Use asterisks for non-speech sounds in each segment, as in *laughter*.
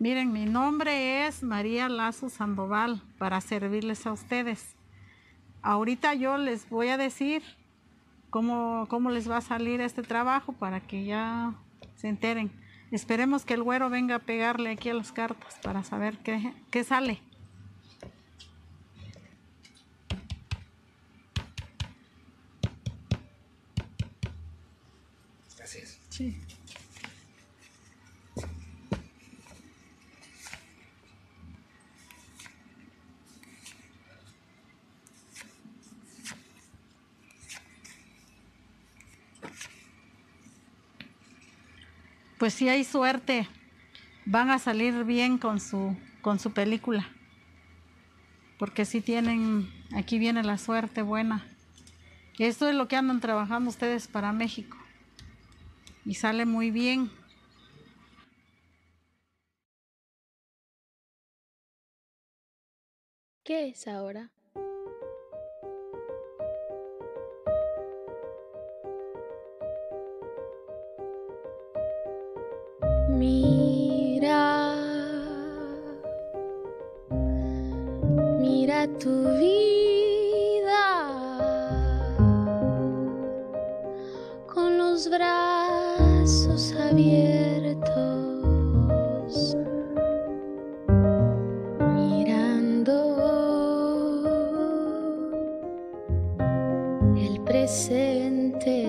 Miren, mi nombre es María Lazo Sandoval para servirles a ustedes. Ahorita yo les voy a decir cómo, cómo les va a salir este trabajo para que ya se enteren. Esperemos que el güero venga a pegarle aquí a las cartas para saber qué, qué sale. Gracias. Sí. Pues si hay suerte, van a salir bien con su, con su película. Porque si tienen, aquí viene la suerte buena. Esto es lo que andan trabajando ustedes para México. Y sale muy bien. ¿Qué es ahora? Mira, mira tu vida con los brazos abiertos, mirando el presente.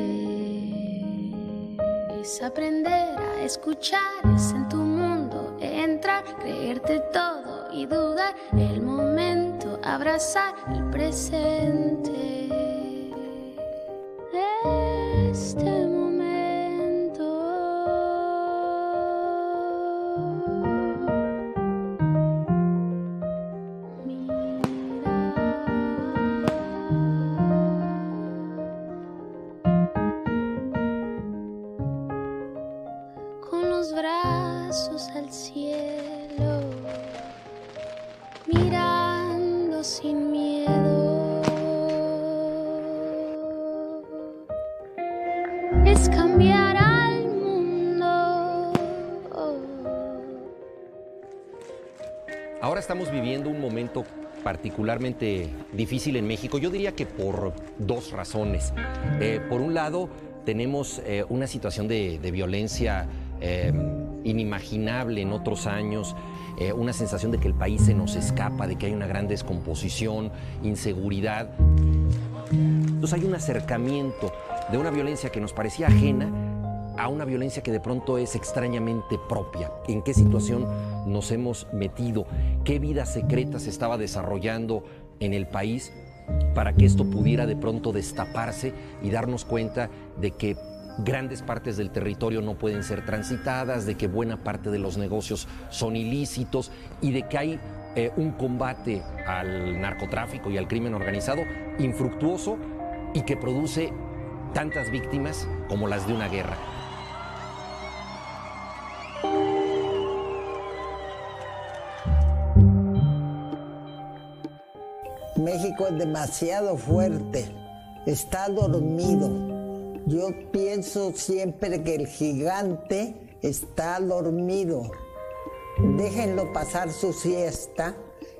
Es aprender escuchar, es en tu mundo entrar, creerte todo y dudar, el momento, abrazar el presente. Este particularmente difícil en México, yo diría que por dos razones. Eh, por un lado, tenemos eh, una situación de, violencia eh, inimaginable en otros años, una sensación de que el país se nos escapa, de que hay una gran descomposición, inseguridad. Entonces hay un acercamiento de una violencia que nos parecía ajena a una violencia que de pronto es extrañamente propia. ¿En qué situación nos hemos metido? ¿Qué vida secreta se estaba desarrollando en el país para que esto pudiera de pronto destaparse y darnos cuenta de que grandes partes del territorio no pueden ser transitadas, de que buena parte de los negocios son ilícitos y de que hay eh, un combate al narcotráfico y al crimen organizado infructuoso y que produce tantas víctimas como las de una guerra. Es demasiado fuerte, está dormido. Yo pienso siempre que el gigante está dormido. Déjenlo pasar su siesta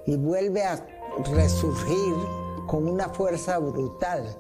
y vuelve a resurgir con una fuerza brutal.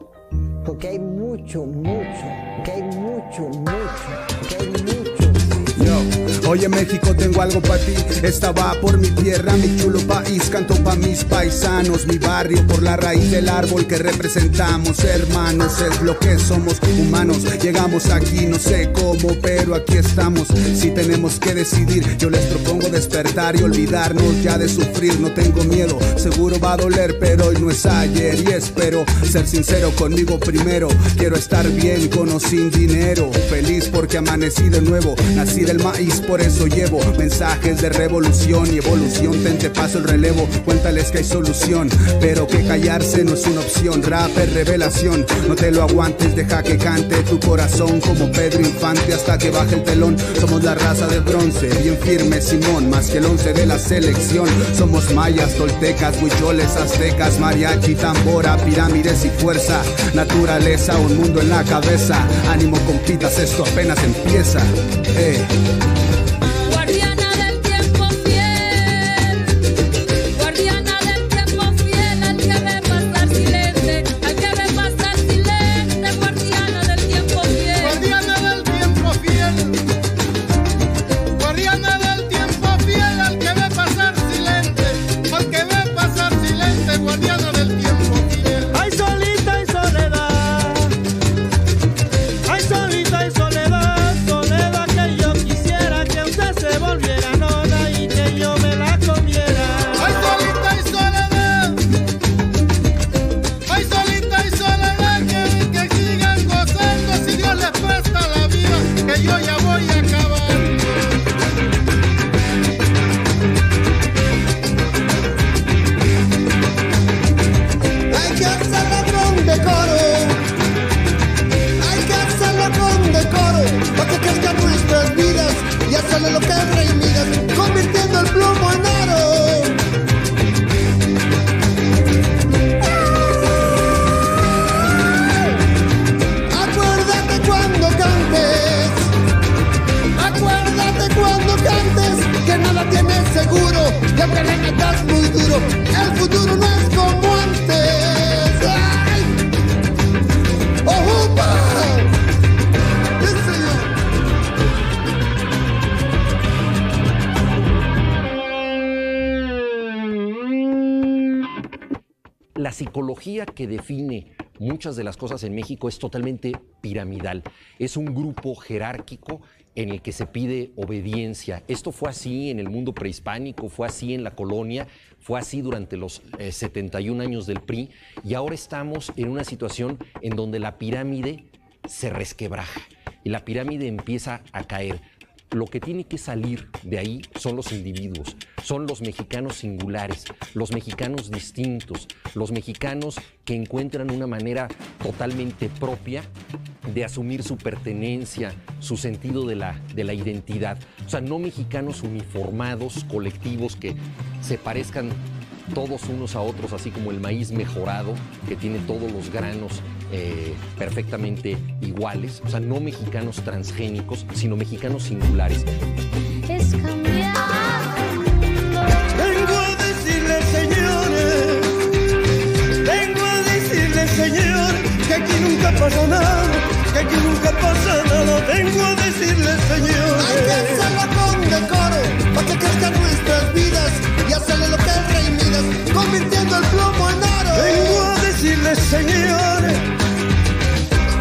Porque hay mucho, mucho, que hay mucho, mucho, que hay mucho. Oye México, tengo algo para ti. Esta va por mi tierra, mi chulo país. Canto pa' mis paisanos, mi barrio, por la raíz del árbol que representamos. Hermanos, es lo que somos, humanos. Llegamos aquí, no sé cómo, pero aquí estamos. Si tenemos que decidir, yo les propongo despertar y olvidarnos ya de sufrir. No tengo miedo, seguro va a doler, pero hoy no es ayer. Y espero ser sincero conmigo primero. Quiero estar bien con o sin dinero. Feliz porque amanecí de nuevo. Nací del maíz, por eso llevo mensajes de revolución y evolución. Ten te paso el relevo, cuéntales que hay solución. Pero que callarse no es una opción. Rap es revelación. No te lo aguantes, deja que cante tu corazón como Pedro Infante hasta que baje el telón. Somos la raza de bronce, bien firme, Simón. Más que el once de la selección. Somos mayas, toltecas, huicholes, aztecas, mariachi, tambora, pirámides y fuerza. Naturaleza, un mundo en la cabeza. Ánimo, compitas, esto apenas empieza. Eh. Guardiana. del tiempo define muchas de las cosas en México es totalmente piramidal. Es un grupo jerárquico en el que se pide obediencia. Esto fue así en el mundo prehispánico, fue así en la colonia, fue así durante los eh, 71 años del PRI y ahora estamos en una situación en donde la pirámide se resquebraja y la pirámide empieza a caer. Lo que tiene que salir de ahí son los individuos, son los mexicanos singulares, los mexicanos distintos, los mexicanos que encuentran una manera totalmente propia de asumir su pertenencia, su sentido de la, de la identidad. O sea, no mexicanos uniformados, colectivos que se parezcan todos unos a otros, así como el maíz mejorado, que tiene todos los granos eh, perfectamente iguales. O sea, no mexicanos transgénicos, sino mexicanos singulares. Es cambiar el mundo. Vengo a decirle, señores, vengo a decirle, señor, que aquí nunca pasa nada, que aquí nunca pasa nada. Vengo a decirle, señor. Hay que hacerlo con decoro, para que crezcan nuestras vidas y hacerle lo que es rey convirtiendo el plomo en oro. Vengo a decirle, señor,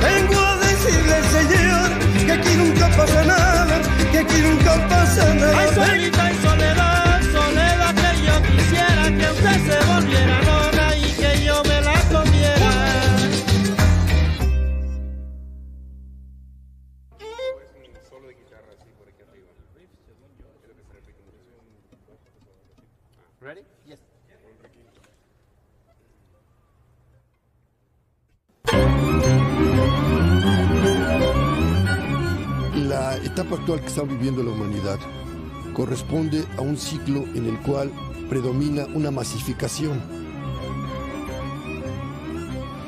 vengo a decirle, señor, que aquí nunca pasa nada, que aquí nunca pasa nada. Etapa actual que está viviendo la humanidad corresponde a un ciclo en el cual predomina una masificación.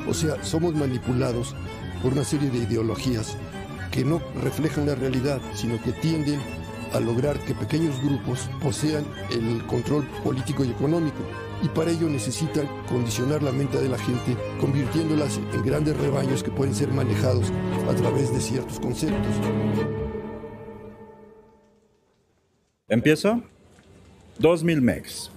O sea, somos manipulados por una serie de ideologías que no reflejan la realidad, sino que tienden a lograr que pequeños grupos posean el control político y económico. Y para ello necesitan condicionar la mente de la gente, convirtiéndolas en grandes rebaños que pueden ser manejados a través de ciertos conceptos. ¿Empiezo? 2000 megs.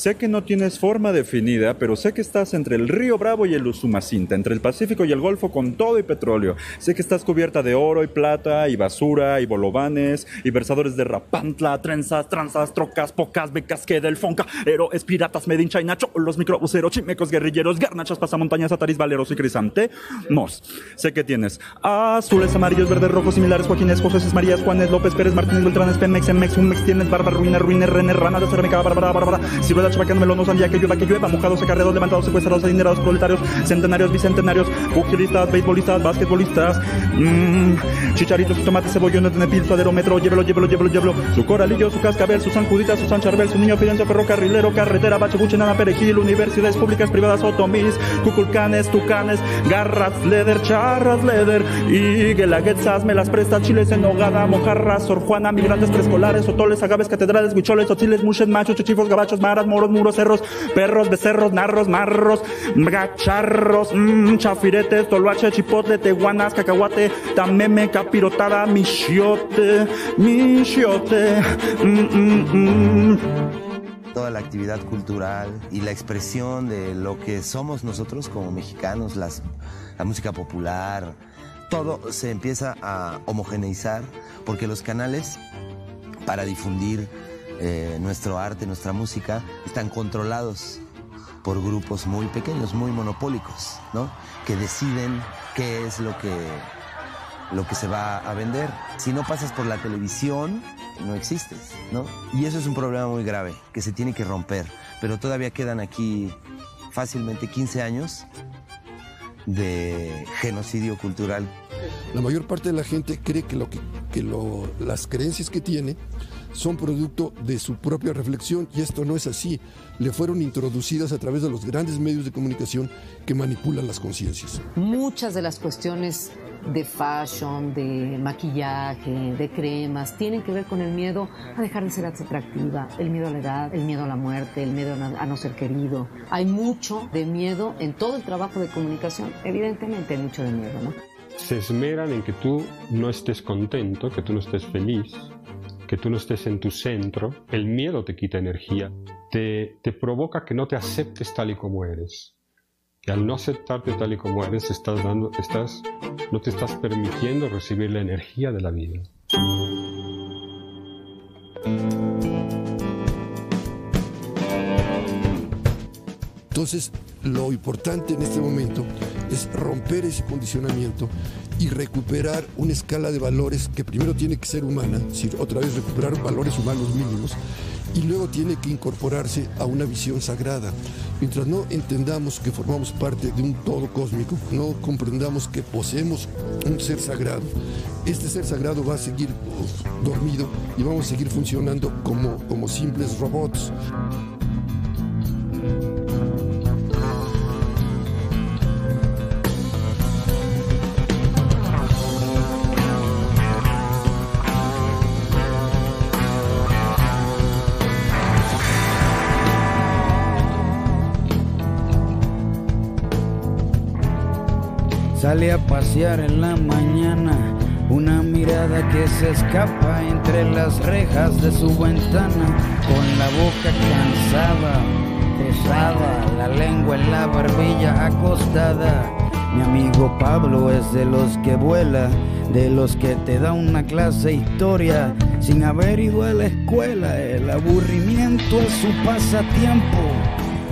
Sé que no tienes forma definida, pero sé que estás entre el río Bravo y el Usumacinta, entre el Pacífico y el Golfo con todo y petróleo. Sé que estás cubierta de oro y plata y basura y bolovanes y versadores de rapantla, trenzas, tranzas, trocas, pocas, becas que del fonca, héroes, piratas, made in China, los microbuseros, chimecos, guerrilleros, garnachas, pasamontañas, ataris, valeros y crisantemos. Sé que tienes azules, amarillos, verdes, rojos, similares, Joaquines, José, Marías, Juanes, López, Pérez, Martínez, Beltranes, Pemex, Emex, Unmex, tienes, Barba, Ruina, René, Rana, de Cerámica, Bárbara, Bárbara, Chabacano, Melón, Sandía, que llueva, que llueva, mojados, acarreados, levantados, secuestrados, adinerados, proletarios, centenarios, bicentenarios, pugilistas, beisbolistas, basquetbolistas, mmm, chicharitos, tomates, cebollones, tenepil, suadero, metro, llévelo, llévelo, llévelo, llévelo, su coralillo, su cascabel, su sanjudita, su san charbel, su niño fidense, ferrocarrilero, carretera, bachebuche, nana, perejil, universidades públicas, privadas, otomis, cuculcanes, tucanes, garras, leder, charras, leder, y guelaguetzas, me las prestas, chiles en nogada, mojarras, sor Juana, migrantes preescolares, otoles, agaves, catedrales, huicholes, otiles, muches, machos, chuchifos, gabachos, maras, moros, muros, cerros, perros, becerros, narros, marros, gacharros, mmm, chafiretes, toloache, chipotle, teguanas, cacahuate, tameme, capirotada, michiote, michiote, mm, mm, mm. toda la actividad cultural y la expresión de lo que somos nosotros como mexicanos, las, la música popular, todo se empieza a homogeneizar porque los canales para difundir eh, nuestro arte, nuestra música, están controlados por grupos muy pequeños, muy monopólicos, ¿no? Que deciden qué es lo que, lo que se va a vender. Si no pasas por la televisión, no existes, ¿no? Y eso es un problema muy grave que se tiene que romper. Pero todavía quedan aquí fácilmente 15 años de genocidio cultural. La mayor parte de la gente cree que lo que que lo- las creencias que tiene son producto de su propia reflexión y esto no es así. Le fueron introducidas a través de los grandes medios de comunicación que manipulan las conciencias. Muchas de las cuestiones de fashion, de maquillaje, de cremas, tienen que ver con el miedo a dejar de ser atractiva, el miedo a la edad, el miedo a la muerte, el miedo a no- ser querido. Hay mucho de miedo en todo el trabajo de comunicación. Evidentemente hay mucho de miedo, ¿no? se esmeran en que tú no estés contento, que tú no estés feliz, que tú no estés en tu centro. El miedo te quita energía, te, te provoca que no te aceptes tal y como eres. Y al no aceptarte tal y como eres, estás dando, estás, no te estás permitiendo recibir la energía de la vida. Entonces, lo importante en este momento es romper ese condicionamiento y recuperar una escala de valores que primero tiene que ser humana, es otra vez recuperar valores humanos mínimos, y luego tiene que incorporarse a una visión sagrada. Mientras no entendamos que formamos parte de un todo cósmico, no comprendamos que poseemos un ser sagrado, este ser sagrado va a seguir dormido y vamos a seguir funcionando como, como simples robots. Sale a pasear en la mañana, una mirada que se escapa entre las rejas de su ventana, con la boca cansada, pesada, la lengua en la barbilla acostada. Mi amigo Pablo es de los que vuela, de los que te da una clase historia sin haber ido a la escuela. El aburrimiento es su pasatiempo.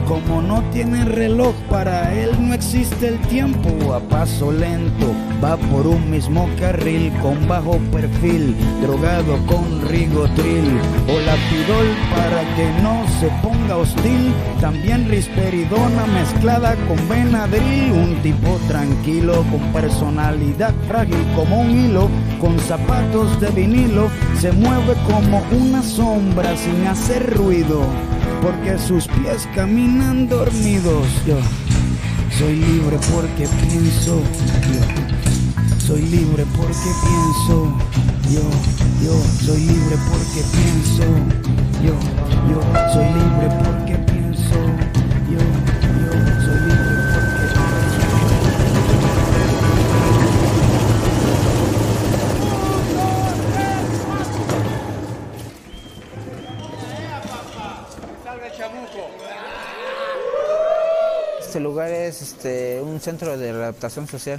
Como no tiene reloj, para él no existe el tiempo. A paso lento, va por un mismo carril con bajo perfil, drogado con rigotril o lapidol para que no se ponga hostil. También risperidona mezclada con Benadryl. Un tipo tranquilo, con personalidad frágil como un hilo, con zapatos de vinilo, se mueve como una sombra sin hacer ruido porque sus pies caminan dormidos. Yo soy libre porque pienso. Yo soy libre porque pienso. Yo, yo soy libre porque pienso. Yo, yo soy libre porque pienso. Este lugar es este, un centro de adaptación social.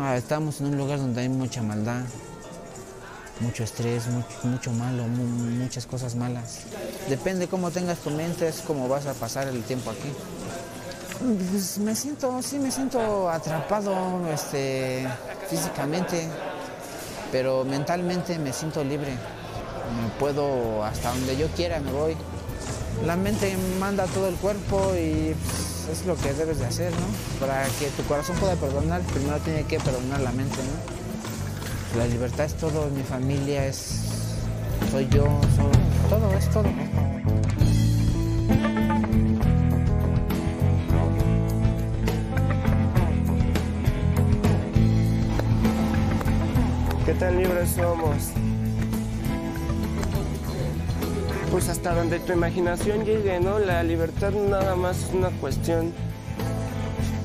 Ah, Estamos en un lugar donde hay mucha maldad, mucho estrés, mucho, mucho malo, mu- muchas cosas malas. Depende cómo tengas tu mente, es cómo vas a pasar el tiempo aquí. Pues me siento, sí me siento atrapado este, físicamente, pero mentalmente me siento libre. Me puedo, hasta donde yo quiera me voy. La mente manda todo el cuerpo y pues, es lo que debes de hacer, ¿no? Para que tu corazón pueda perdonar, primero tiene que perdonar la mente, ¿no? La libertad es todo, mi familia es, soy yo, soy, todo, es todo. ¿Qué tan libres somos? Pues hasta donde tu imaginación llegue, ¿no? La libertad nada más es una cuestión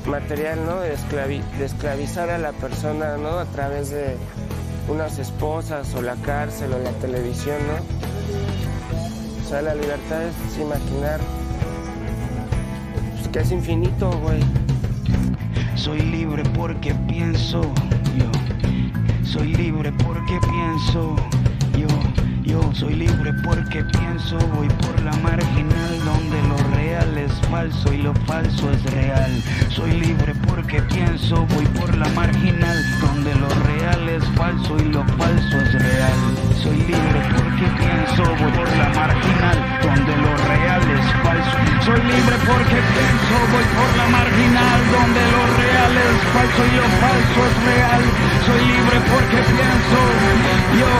material, ¿no? De, esclavi- de esclavizar a la persona, ¿no? A través de unas esposas o la cárcel o la televisión, ¿no? O sea, la libertad es imaginar pues, que es infinito, güey. Soy libre porque pienso, yo. Soy libre porque pienso, yo. Yo soy libre porque pienso, voy por la marginal donde lo real es falso y lo falso es real. Soy libre porque pienso, voy por la marginal donde lo real es falso y lo falso es real. Soy libre porque pienso, voy por la marginal donde lo real es falso. Soy libre porque pienso, voy por la marginal donde lo real es falso y lo falso es real. Soy libre porque pienso, yo,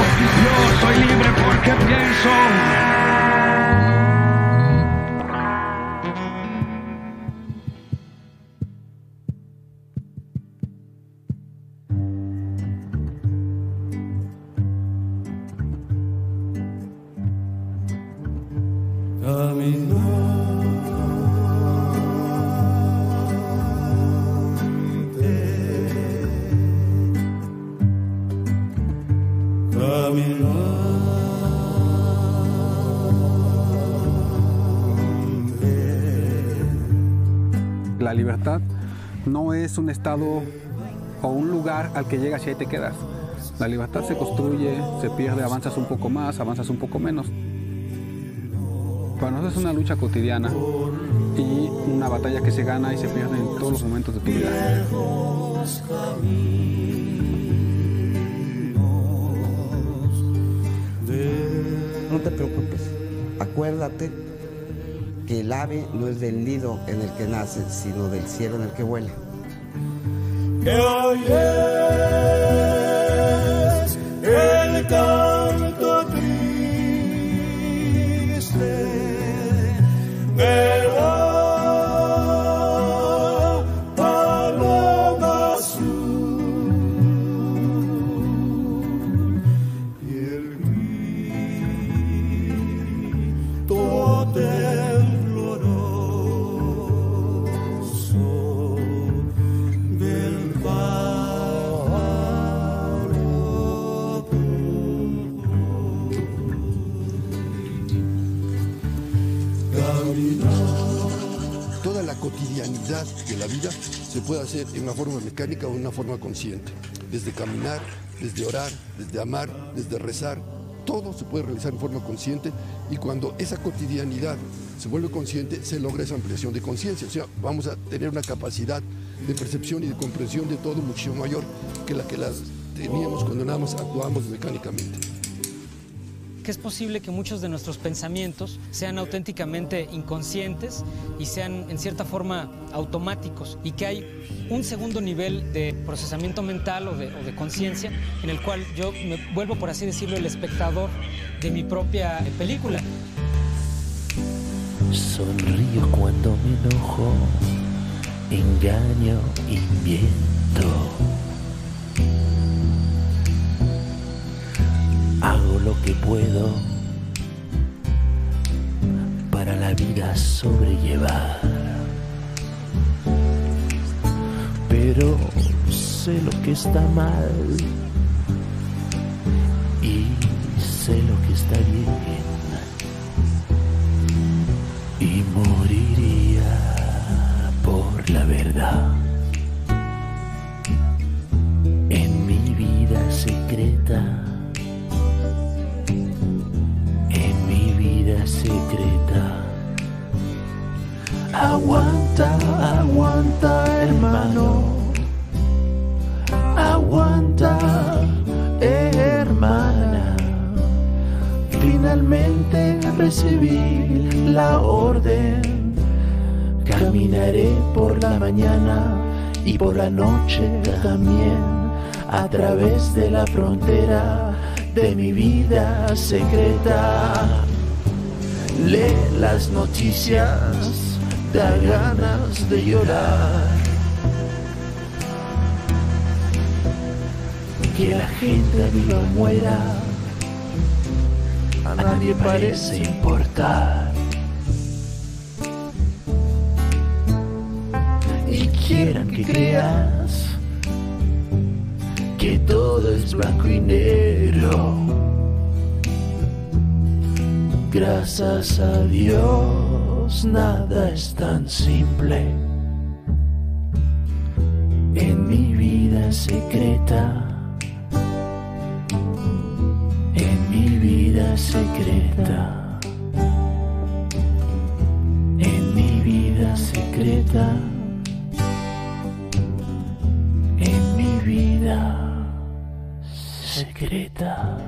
yo soy libre porque pienso. Es un estado o un lugar al que llegas y ahí te quedas. La libertad se construye, se pierde, avanzas un poco más, avanzas un poco menos. Para nosotros es una lucha cotidiana y una batalla que se gana y se pierde en todos los momentos de tu vida. No te preocupes, acuérdate que el ave no es del nido en el que nace, sino del cielo en el que vuela. Que hoy es el la vida se puede hacer en una forma mecánica o en una forma consciente. Desde caminar, desde orar, desde amar, desde rezar, todo se puede realizar en forma consciente y cuando esa cotidianidad se vuelve consciente, se logra esa ampliación de conciencia. O sea, vamos a tener una capacidad de percepción y de comprensión de todo muchísimo mayor que la que las teníamos cuando nada más actuábamos mecánicamente. Que es posible que muchos de nuestros pensamientos sean auténticamente inconscientes y sean en cierta forma automáticos y que hay un segundo nivel de procesamiento mental o de, conciencia en el cual yo me vuelvo, por así decirlo, el espectador de mi propia película. Sonrío cuando me enojo, engaño Hago lo que puedo para la vida sobrellevar. Pero sé lo que está mal y sé lo que está bien. Y moriría por la verdad. Aguanta, aguanta, hermano. Aguanta, hermana. Finalmente recibí la orden. Caminaré por la mañana y por la noche también a través de la frontera de mi vida secreta. Lee las noticias, da ganas de llorar. Que la gente viva o muera, a nadie parece importar. Y quieran que creas que todo es blanco y negro. Gracias a Dios nada es tan simple. En mi vida secreta, en mi vida secreta, en mi vida secreta, en mi vida secreta.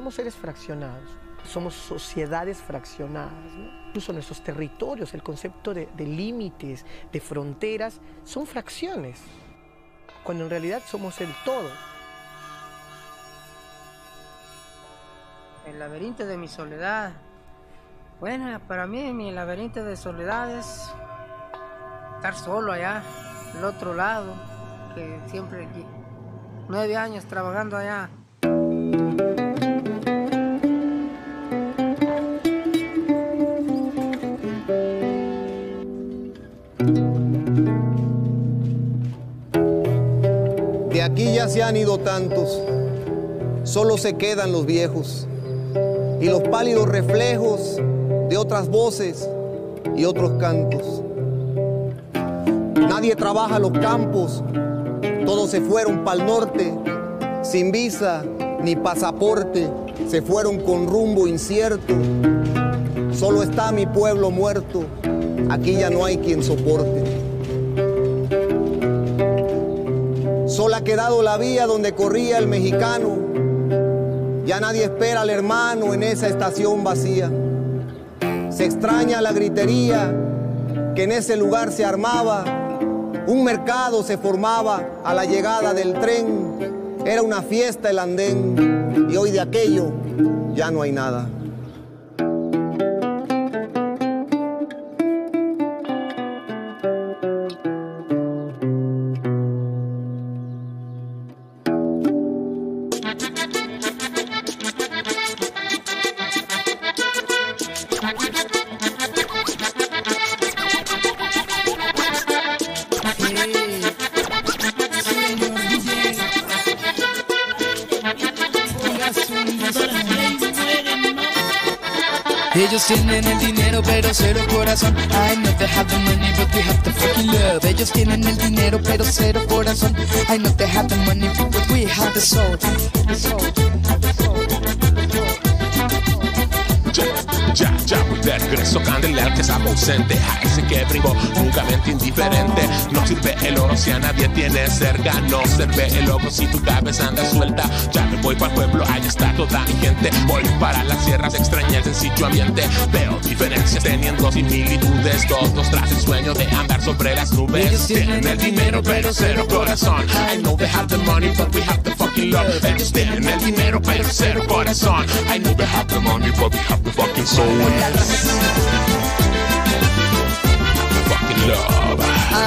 Somos seres fraccionados, somos sociedades fraccionadas. Incluso nuestros territorios, el concepto de, límites, de fronteras, son fracciones, cuando en realidad somos el todo. El laberinto de mi soledad. Bueno, para mí mi laberinto de soledad es estar solo allá, del otro lado, que siempre nueve años trabajando allá. Se han ido tantos, solo se quedan los viejos y los pálidos reflejos de otras voces y otros cantos. Nadie trabaja los campos, todos se fueron para el norte, sin visa ni pasaporte, se fueron con rumbo incierto. Solo está mi pueblo muerto, aquí ya no hay quien soporte. Solo ha quedado la vía donde corría el mexicano, ya nadie espera al hermano en esa estación vacía. Se extraña la gritería que en ese lugar se armaba. Un mercado se formaba a la llegada del tren. Era una fiesta el andén y hoy de aquello ya no hay nada. Ellos tienen el dinero pero cero corazón. I know they have the money but we have the fucking love. Ellos tienen el dinero pero cero corazón. I know they have the money but we have the soul. The soul de regreso candela que está ausente A ese que brindó nunca mente indiferente. No sirve el oro si a nadie tiene cerca No sirve el oro si tu cabeza anda suelta. Ya me voy para el pueblo, ahí está toda mi gente. Voy para las sierras, extraña el sencillo ambiente. Veo diferencias teniendo similitudes Todos tras el sueño de andar sobre las nubes. Tienen el dinero pero cero corazón. I know they have the money but we have the fucking love. Ellos tienen el dinero pero cero corazón. I know they have the money but we have the fucking soul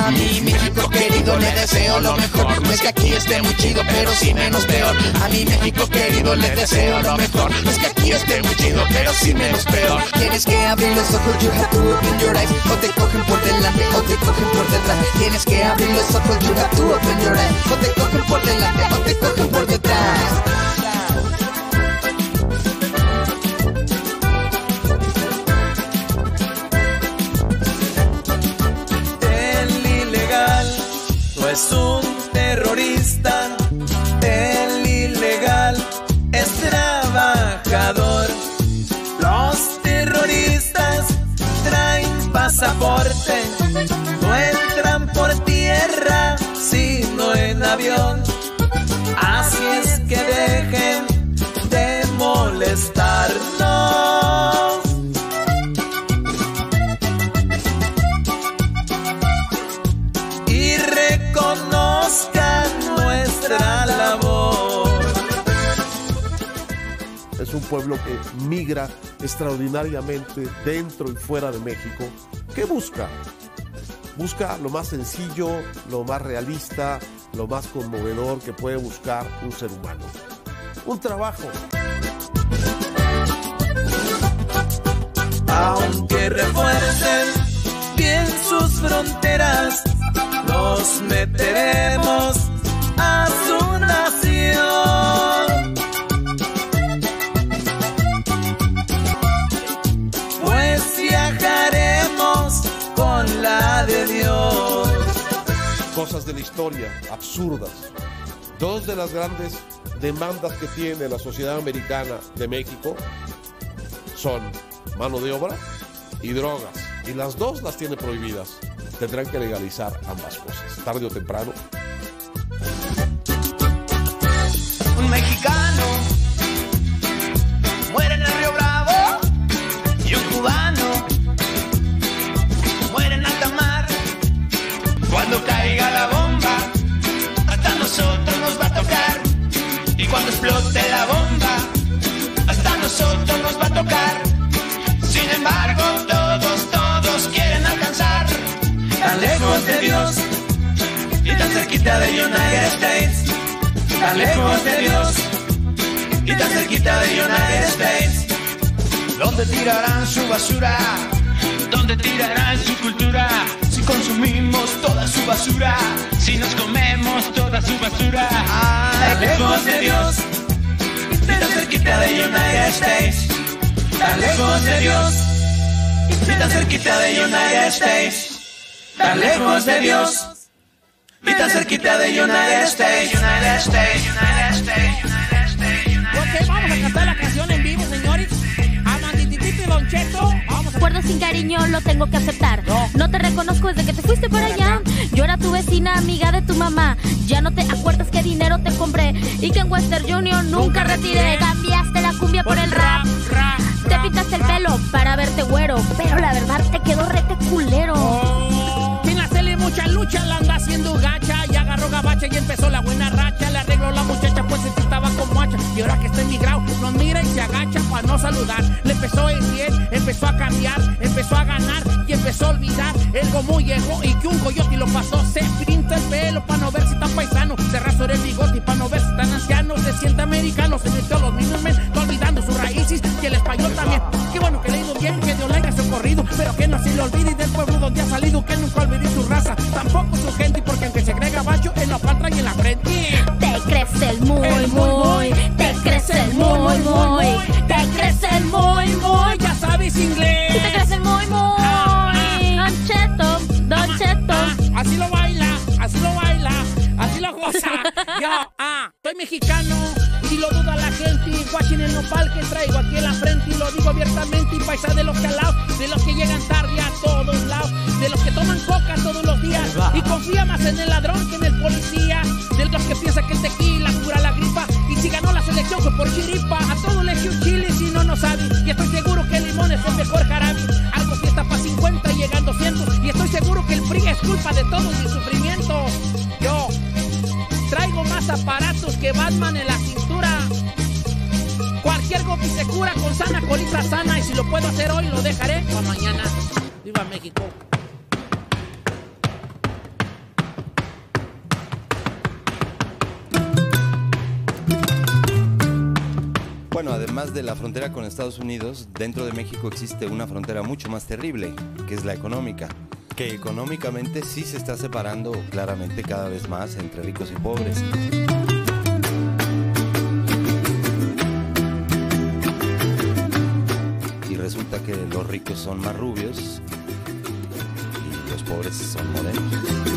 A mi México querido le deseo lo mejor. No es que aquí esté muy chido pero sí menos peor. A mi México querido le deseo lo mejor. No es que aquí esté muy chido pero sí menos peor. Tienes que abrir los ojos, you have to open your eyes. O te cogen por delante o te cogen por detrás. Tienes que abrir los ojos, you have to open your eyes. O te cogen por delante o te cogen por detrás es un terrorista. El ilegal es trabajador. Los terroristas traen pasaporte. No entran por tierra, sino en avión. Pueblo que migra extraordinariamente dentro y fuera de México. ¿Qué busca? Busca lo más sencillo, lo más realista, lo más conmovedor que puede buscar un ser humano. Un trabajo. Aunque refuercen bien sus fronteras, nos meteremos a su nación. Cosas de la historia, absurdas. Dos de las grandes demandas que tiene la sociedad americana de México son mano de obra y drogas. Y las dos las tiene prohibidas. Tendrán que legalizar ambas cosas, tarde o temprano. Un mexicano explote la bomba, hasta nosotros nos va a tocar. Sin embargo, todos, todos quieren alcanzar. Tan lejos de Dios y tan cerquita de United States. Tan lejos de Dios y tan cerquita de United States. ¿Dónde tirarán su basura? ¿Dónde tirarán su cultura? Si consumimos toda su basura, si nos comemos toda su basura. Tan lejos de Dios cerquita de United States. Tan lejos de Dios y tan cerquita de United States. Tan lejos de Dios y tan cerquita de United States. United States, United States, United States. Ok, vamos Cheto. Acuerdo sin cariño, lo tengo que aceptar. No. te reconozco desde que te fuiste para allá. Yo era tu vecina, amiga de tu mamá. Ya no te acuerdas qué dinero te compré y que en Western Junior nunca retiré. Cambiaste la cumbia por el rap. Te pintaste el pelo para verte güero, pero la verdad te quedó rete culero. Lucha, la anda haciendo gacha. Y agarró gabacha y empezó la buena racha. Le arregló la muchacha, pues este estaba como hacha. Y ahora que está emigrado, nos mira y se agacha para no saludar. Le empezó a decir, empezó a cambiar, empezó a ganar y empezó a olvidar. El gomu llegó y que un coyote lo pasó. Se pinta el pelo para no ver si está paisano. Se rasuró el bigote para no ver si tan anciano. Se siente americano, se metió a los mismos olvidando sus raíces y el español también. Qué bueno que le ha ido bien, que Dios le Pero que no se le olvide y del pueblo donde ha salido, que nunca olvide su raza, tampoco su gente. Porque aunque se cree gabacho, en la paltra y en la frente. Te crees el muy, muy, te crees el muy, muy, te crees el muy, muy. Ya sabes inglés. Te crees el muy, muy. Don Cheto, Don Cheto. Así lo baila, así lo baila, así lo goza. *laughs* Yo, ah, soy mexicano y si lo duda la gente, nopal que traigo aquí en la frente y lo digo abiertamente y paisa de los calaos, de los que llegan tarde a todos lados, de los que toman coca todos los días y confía más en el ladrón que en el policía, de los que piensan que el tequila cura la gripa y si ganó la selección fue por chiripa, a todos les dio chile si no no saben y estoy seguro que el limón es el mejor jarabe, algo fiesta para 50 y llegan 200 y estoy seguro que el PRI es culpa de todos mis sufrimientos. Yo traigo más aparatos que Batman en la cintura. Cualquier gopi se cura con sana colita sana y si lo puedo hacer hoy lo dejaré para mañana. ¡Viva México! Bueno, además de la frontera con Estados Unidos, dentro de México existe una frontera mucho más terrible, que es la económica, que económicamente sí se está separando claramente cada vez más entre ricos y pobres. Los ricos son más rubios y los pobres son morenos.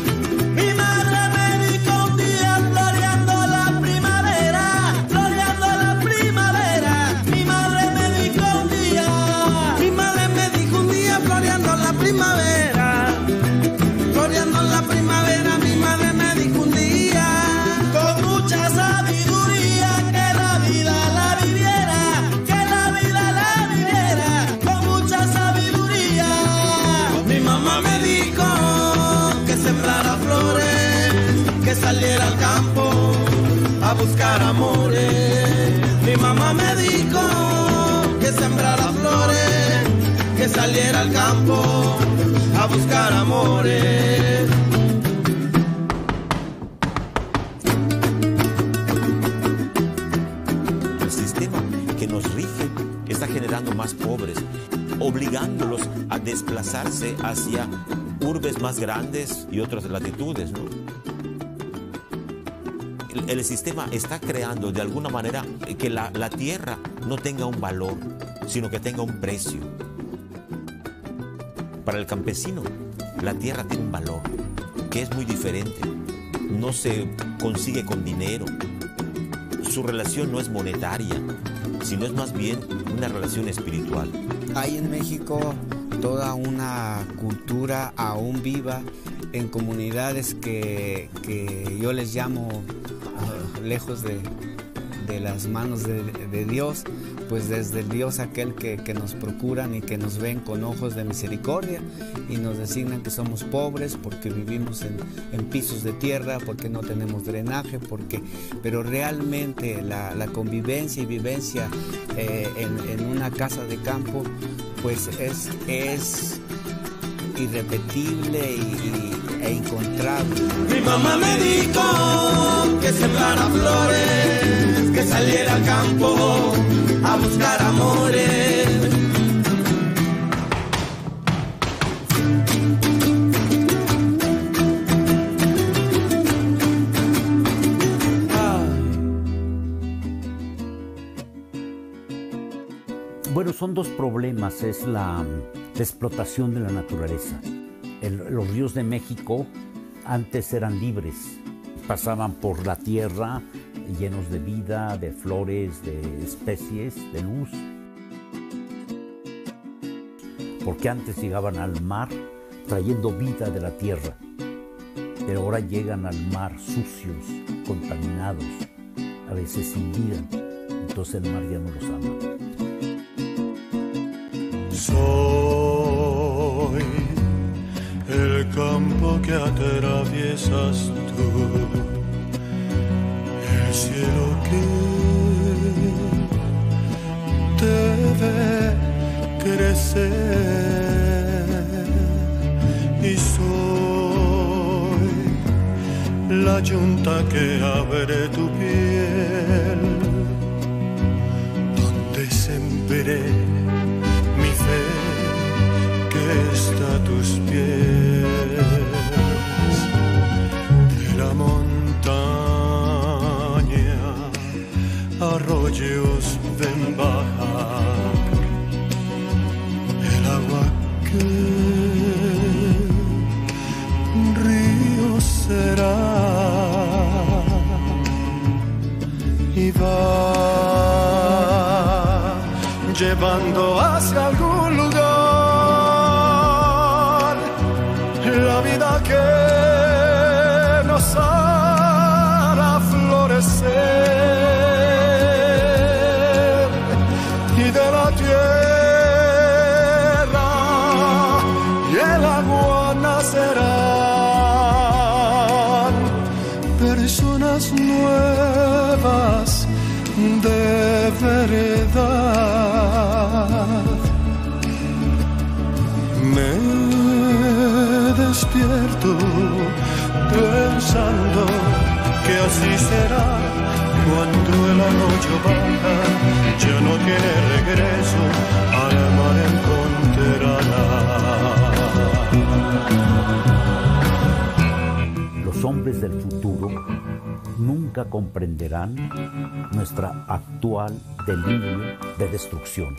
Saliera al campo a buscar amores. El sistema que nos rige está generando más pobres, obligándolos a desplazarse hacia urbes más grandes y otras latitudes. El, sistema está creando de alguna manera que la tierra no tenga un valor, sino que tenga un precio. Para el campesino, la tierra tiene un valor que es muy diferente. No se consigue con dinero. Su relación no es monetaria, sino es más bien una relación espiritual. Hay en México toda una cultura aún viva en comunidades que, yo les llamo ah, lejos de, las manos de Dios, pues desde el Dios aquel que, que nos procuran y que nos ven con ojos de misericordia y nos designan que somos pobres porque vivimos en, pisos de tierra, porque no tenemos drenaje, porque, pero realmente la, convivencia y vivencia eh, en, una casa de campo pues es, es irrepetible y, e incontrable. Mi mamá me dijo que semblara flores, que saliera al campo a buscar amores. Bueno, son dos problemas. Es la, explotación de la naturaleza. Los ríos de México antes eran libres. Pasaban por la tierra llenos de vida, de flores, de especies, de luz. Porque antes llegaban al mar trayendo vida de la tierra. Pero ahora llegan al mar sucios, contaminados, a veces sin vida. Entonces el mar ya no los ama. Soy el campo que atraviesas tú, cielo que debe crecer. Y soy la yunta que abre tu piel, donde sembré mi fe que está a tus pies arroyos ven bajar el agua que río será y va llevando hacia cuando el arroyo baja, ya no tiene regreso, al mar encontrará. Los hombres del futuro nunca comprenderán nuestra actual delirio de destrucción.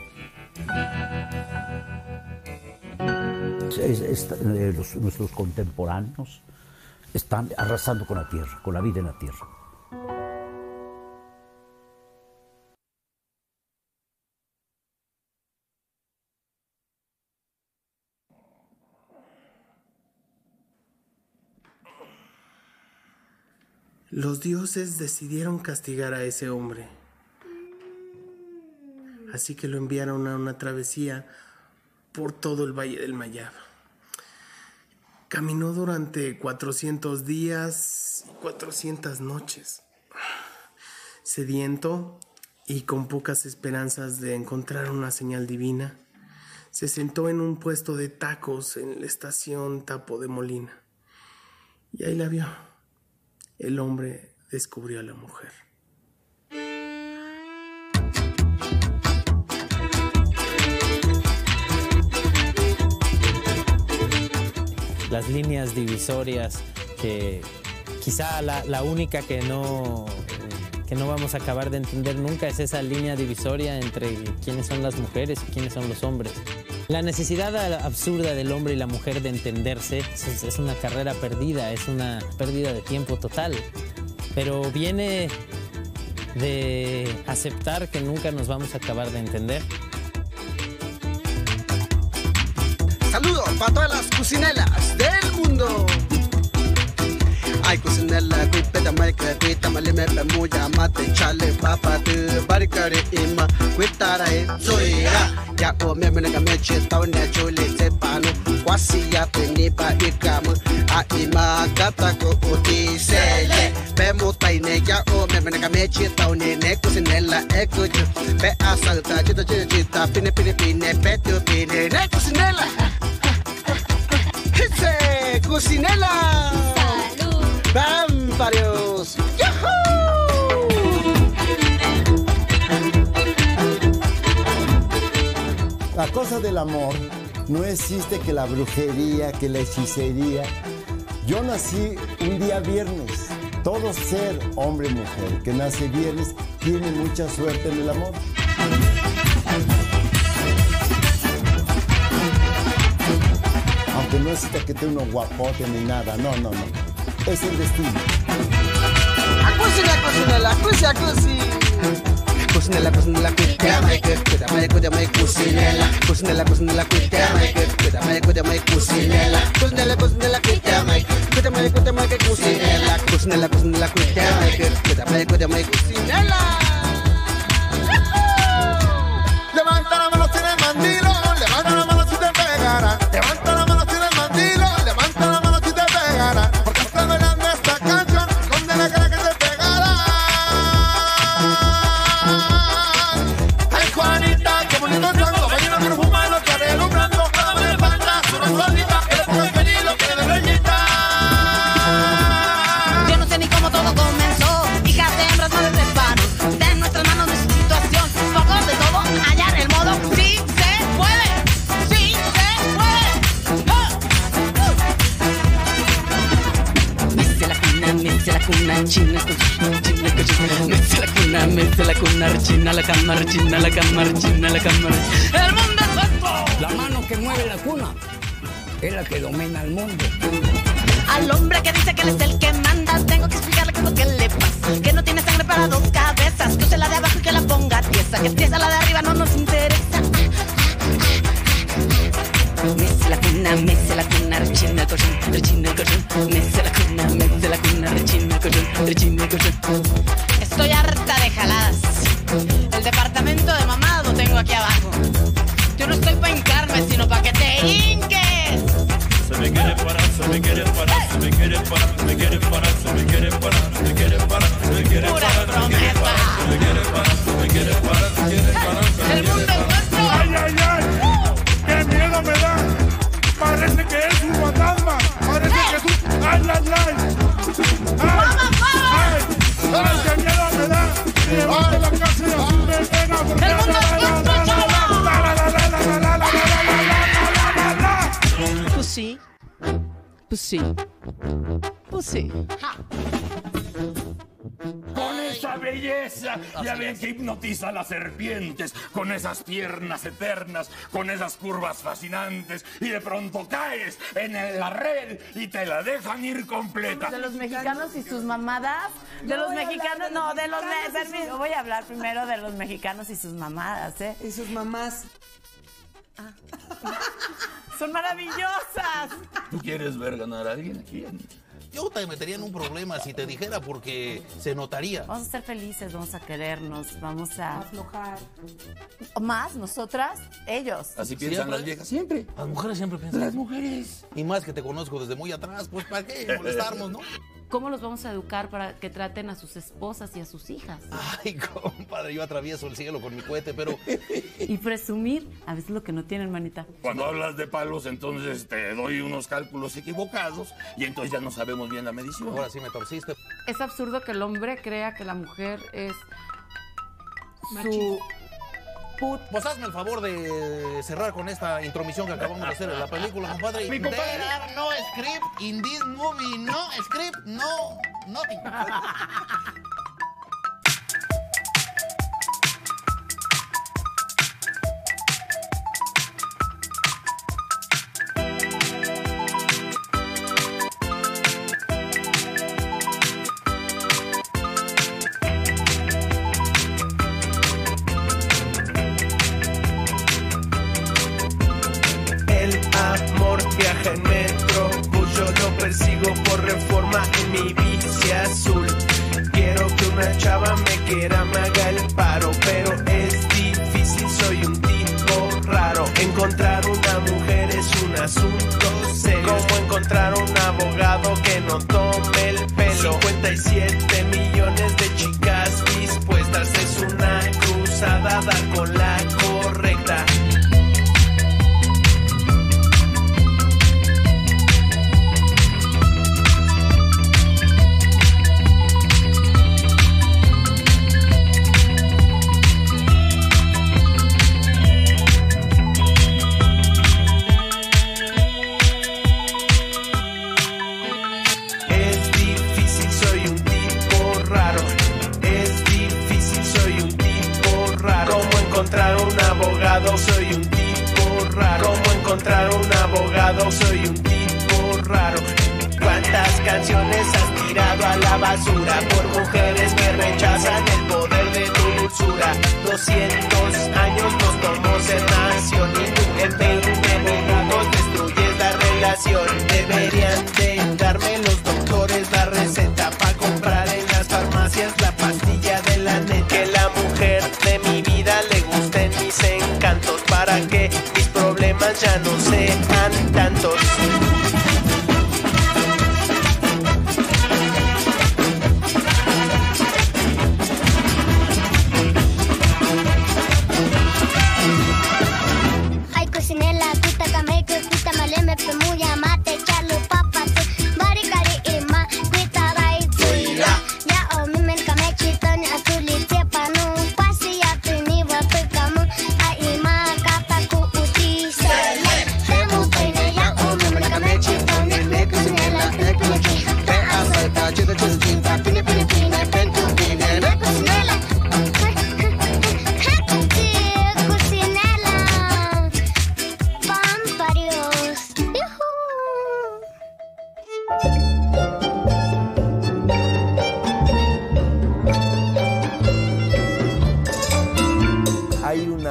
Es- es- eh, nuestros contemporáneos están arrasando con la tierra, con la vida en la tierra. Los dioses decidieron castigar a ese hombre. Así que lo enviaron a una travesía por todo el Valle del Mayab. Caminó durante 400 días y 400 noches. Sediento y con pocas esperanzas de encontrar una señal divina, se sentó en un puesto de tacos en la estación Tapo de Molina. Y ahí la vio. El hombre descubrió a la mujer. las líneas divisorias que quizá la, la única que no que no vamos a acabar de entender nunca es esa línea divisoria entre quiénes son las mujeres y quiénes son los hombres. La necesidad absurda del hombre y la mujer de entenderse es, es una carrera perdida, es una pérdida de tiempo total. Pero viene de aceptar que nunca nos vamos a acabar de entender. Saludos para todas las cocinelas del mundo. aikusnela kupeda malkare tamalime pemuya mate chale papa tu barkare ima kwitarae zoira ya omemenega meche taune chule tsepano kwasi ya penipa ikama a ima katako utisele ne ya omemenega meche taune nekusnela ekuju pe asalta chita chita chita pine pine pine petu pine nekusnela *laughs* Hitse, Cucinela. Vámparios. La cosa del amor no existe que la brujería, que la hechicería. Yo nací un día viernes. Todo ser, hombre mujer, que nace viernes, tiene mucha suerte en el amor. Aunque no exista que tenga uno guapote ni nada, no, no, no es el destino. Acusi, la cusinela, Levanta la mano, tiene mandila. Mece la cuna, rechina la cama, rechina la cama, rechina la cama. El mundo es nuestro. La mano que mueve la cuna es la que domina el mundo. Al hombre que dice que él es el que manda, tengo que explicarle qué es lo que le pasa. Que no tiene sangre para dos cabezas. Que use la de abajo y que la ponga tiesa. Que tiesa la de arriba no nos interesa. Mece la cuna, mece la cuna, rechina el colchón, rechina el colchón. Mece la cuna, mece la cuna, rechina el colchón, rechina el colchón. Estoy harta de jaladas. El departamento de mamá lo tengo aquí abajo. Yo no estoy para hincarme, sino para que te hinques. Se me quiere parar, se me quiere parar, se me quiere parar, se me quiere parar, se me quiere parar, se me quiere parar, se me quiere parar, se me Pussy. Pussy. Pussy. Esa belleza, ya ven que hipnotiza a las serpientes, con esas piernas eternas, con esas curvas fascinantes, y de pronto caes en la red y te la dejan ir completa. De los mexicanos y sus mamadas. De los mexicanos, no, de los. permiso, sus- voy a hablar primero de los mexicanos y sus mamadas, ¿eh? Y sus mamás. *laughs* Son maravillosas. ¿Tú quieres ver ganar a alguien? ¿Quién? Yo te metería en un problema si te dijera porque se notaría. Vamos a ser felices, vamos a querernos, vamos a. Aflojar. ¿Más? ¿Nosotras? Ellos. Así piensan las viejas. Siempre. Las mujeres siempre piensan. Las mujeres. Y más que te conozco desde muy atrás, pues ¿para qué molestarnos, no? ¿Cómo los vamos a educar para que traten a sus esposas y a sus hijas? Ay, compadre, yo atravieso el cielo con mi cohete, pero Y presumir, a veces lo que no tienen, manita. Cuando hablas de palos, entonces te doy unos cálculos equivocados y entonces ya no sabemos bien la medición. ahora sí me torciste. Es absurdo que el hombre crea que la mujer es Machista. su put. Pues hazme el favor de cerrar con esta intromisión que acabamos de hacer en la película, compadre. Mi compadre. There are no script in this movie, no script, no nothing. *laughs*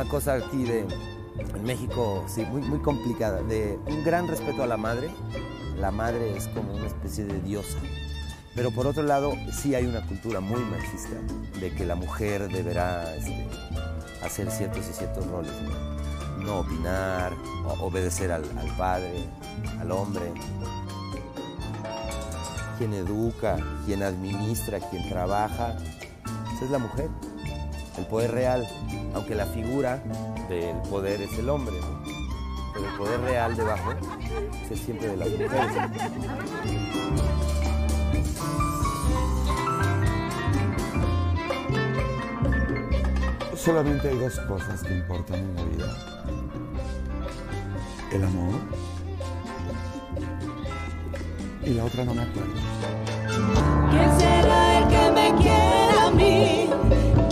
cosa aquí de en México, sí, muy, muy complicada, de un gran respeto a la madre. La madre es como una especie de diosa. Pero por otro lado, sí hay una cultura muy machista de que la mujer deberá este, hacer ciertos y ciertos roles. No, opinar, obedecer al, al padre, al hombre. Quien educa, quien administra, quien trabaja, esa es la mujer el poder real, aunque la figura del poder es el hombre, ¿no? pero el poder real debajo es siempre de las mujeres. Solamente hay dos cosas que importan en la vida. El amor y la otra no me acuerdo. ¿Quién será el que me quiera a mí?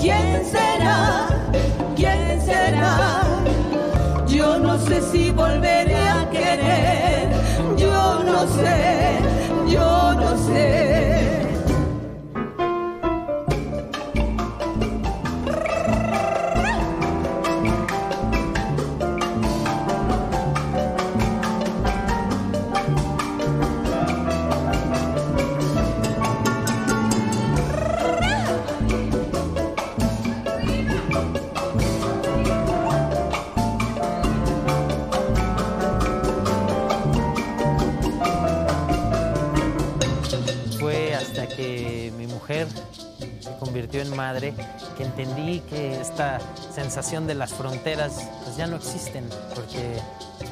¿Quién será? ¿Quién será? Yo no sé si volveré a querer. Yo no sé, yo no sé. Se convirtió en madre que entendí que esta sensación de las fronteras pues ya no existen, porque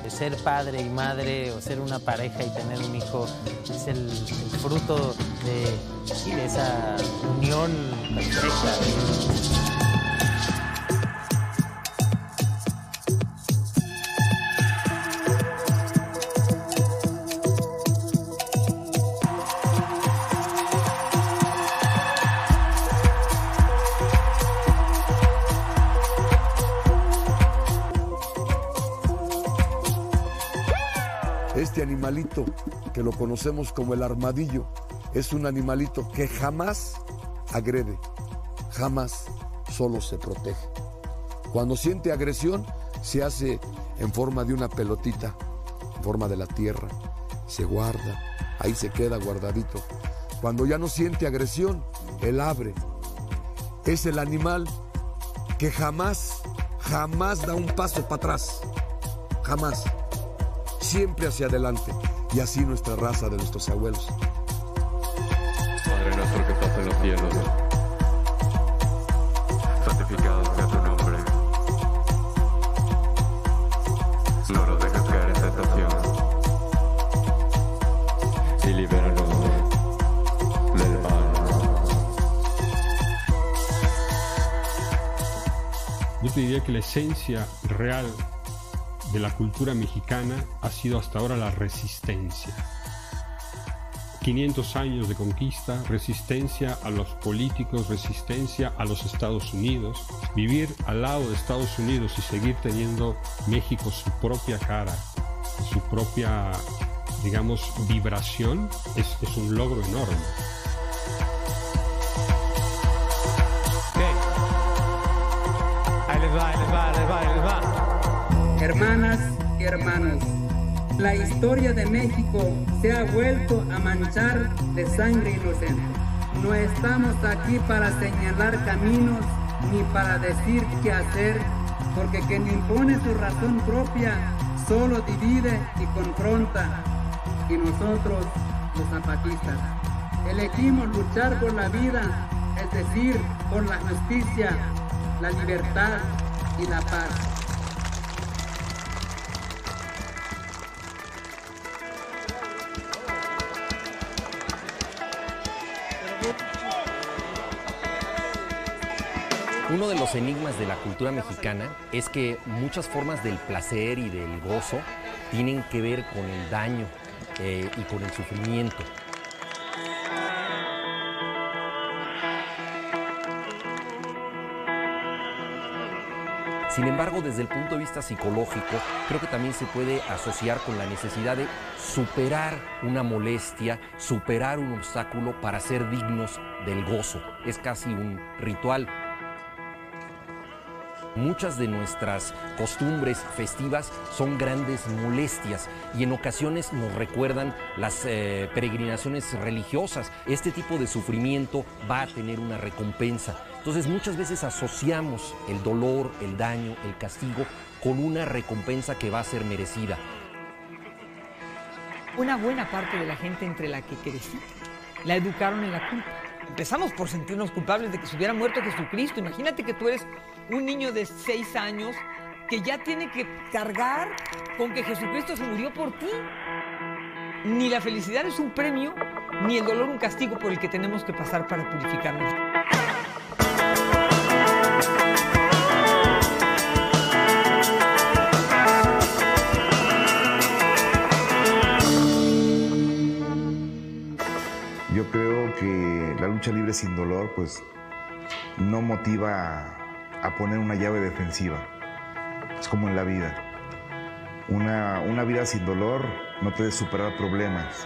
ser padre y madre o ser una pareja y tener un hijo es el, fruto de, de esa unión perfecta. Que lo conocemos como el armadillo, es un animalito que jamás agrede, jamás solo se protege. Cuando siente agresión, se hace en forma de una pelotita, en forma de la tierra, se guarda, ahí se queda guardadito. Cuando ya no siente agresión, él abre. Es el animal que jamás, jamás da un paso para atrás. Jamás. Siempre hacia adelante. Y así nuestra raza de nuestros abuelos. Padre nuestro que estás en los cielos, santificado sea tu nombre. No nos dejes caer en tentación y libéranos del mal. Yo te diría que la esencia real de la cultura mexicana ha sido hasta ahora la resistencia. 500 años de conquista, resistencia a los políticos, resistencia a los Estados Unidos. Vivir al lado de Estados Unidos y seguir teniendo México su propia cara, su propia, digamos, vibración, es, es un logro enorme. Hermanas y hermanos, la historia de México se ha vuelto a manchar de sangre inocente. No estamos aquí para señalar caminos ni para decir qué hacer, porque quien impone su razón propia solo divide y confronta. Y nosotros, los zapatistas, elegimos luchar por la vida, es decir, por la justicia, la libertad y la paz. Uno de los enigmas de la cultura mexicana es que muchas formas del placer y del gozo tienen que ver con el daño eh, y con el sufrimiento. Sin embargo, desde el punto de vista psicológico, creo que también se puede asociar con la necesidad de superar una molestia, superar un obstáculo para ser dignos del gozo. Es casi un ritual. Muchas de nuestras costumbres festivas son grandes molestias y en ocasiones nos recuerdan las eh, peregrinaciones religiosas. Este tipo de sufrimiento va a tener una recompensa. Entonces muchas veces asociamos el dolor, el daño, el castigo con una recompensa que va a ser merecida. Una buena parte de la gente entre la que crecí la educaron en la culpa. Empezamos por sentirnos culpables de que se hubiera muerto Jesucristo. Imagínate que tú eres un niño de seis años que ya tiene que cargar con que Jesucristo se murió por ti. Ni la felicidad es un premio, ni el dolor un castigo por el que tenemos que pasar para purificarnos. Yo creo que la lucha libre sin dolor, pues, no motiva a poner una llave defensiva. Es como en la vida. Una, una vida sin dolor no te hace superar problemas,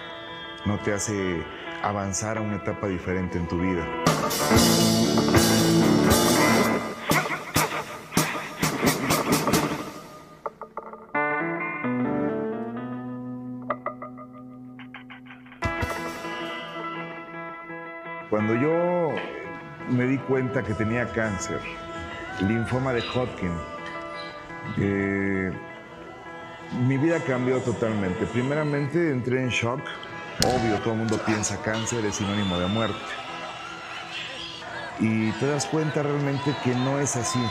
no te hace avanzar a una etapa diferente en tu vida. Cuando yo me di cuenta que tenía cáncer, linfoma de Hodgkin, eh, mi vida cambió totalmente. Primeramente entré en shock. Obvio, todo el mundo piensa cáncer es sinónimo de muerte. Y te das cuenta realmente que no es así,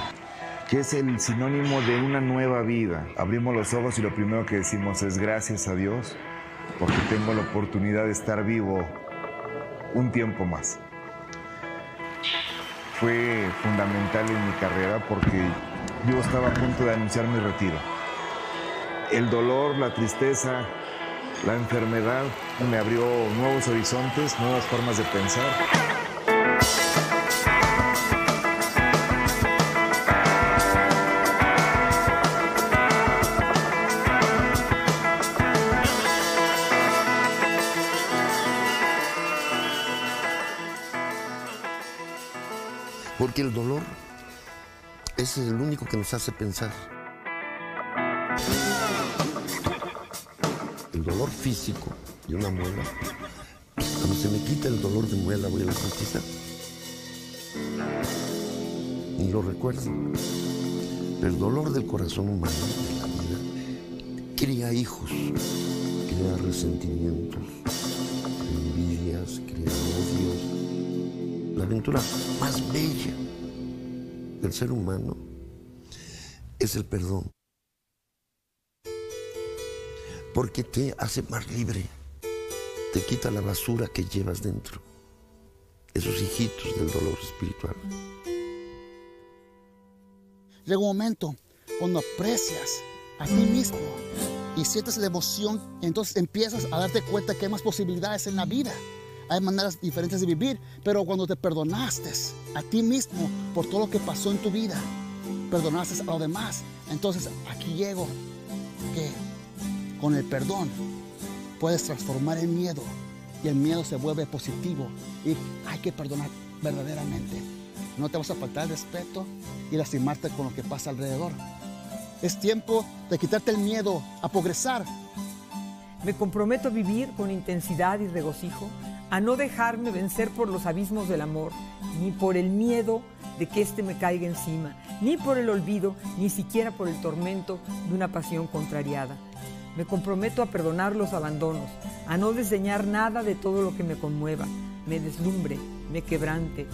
que es el sinónimo de una nueva vida. Abrimos los ojos y lo primero que decimos es gracias a Dios porque tengo la oportunidad de estar vivo un tiempo más. Fue fundamental en mi carrera porque yo estaba a punto de anunciar mi retiro. El dolor, la tristeza, la enfermedad me abrió nuevos horizontes, nuevas formas de pensar. Porque el dolor es el único que nos hace pensar. El dolor físico de una muela Cuando se me quita el dolor de muela voy a la dentista y lo recuerdo. El dolor del corazón humano de la vida cría hijos, crea resentimientos, envidias, crea odios. La aventura más bella del ser humano es el perdón. Porque te hace más libre, te quita la basura que llevas dentro, esos hijitos del dolor espiritual. Llega un momento cuando aprecias a ti mismo y sientes la emoción, entonces empiezas a darte cuenta que hay más posibilidades en la vida. Hay maneras diferentes de vivir, pero cuando te perdonaste a ti mismo por todo lo que pasó en tu vida, perdonaste a los demás, entonces aquí llego que con el perdón puedes transformar el miedo y el miedo se vuelve positivo y hay que perdonar verdaderamente. No te vas a faltar el respeto y lastimarte con lo que pasa alrededor. Es tiempo de quitarte el miedo a progresar. Me comprometo a vivir con intensidad y regocijo, a no dejarme vencer por los abismos del amor, ni por el miedo de que éste me caiga encima, ni por el olvido, ni siquiera por el tormento de una pasión contrariada. Me comprometo a perdonar los abandonos, a no desdeñar nada de todo lo que me conmueva, me deslumbre, me quebrante,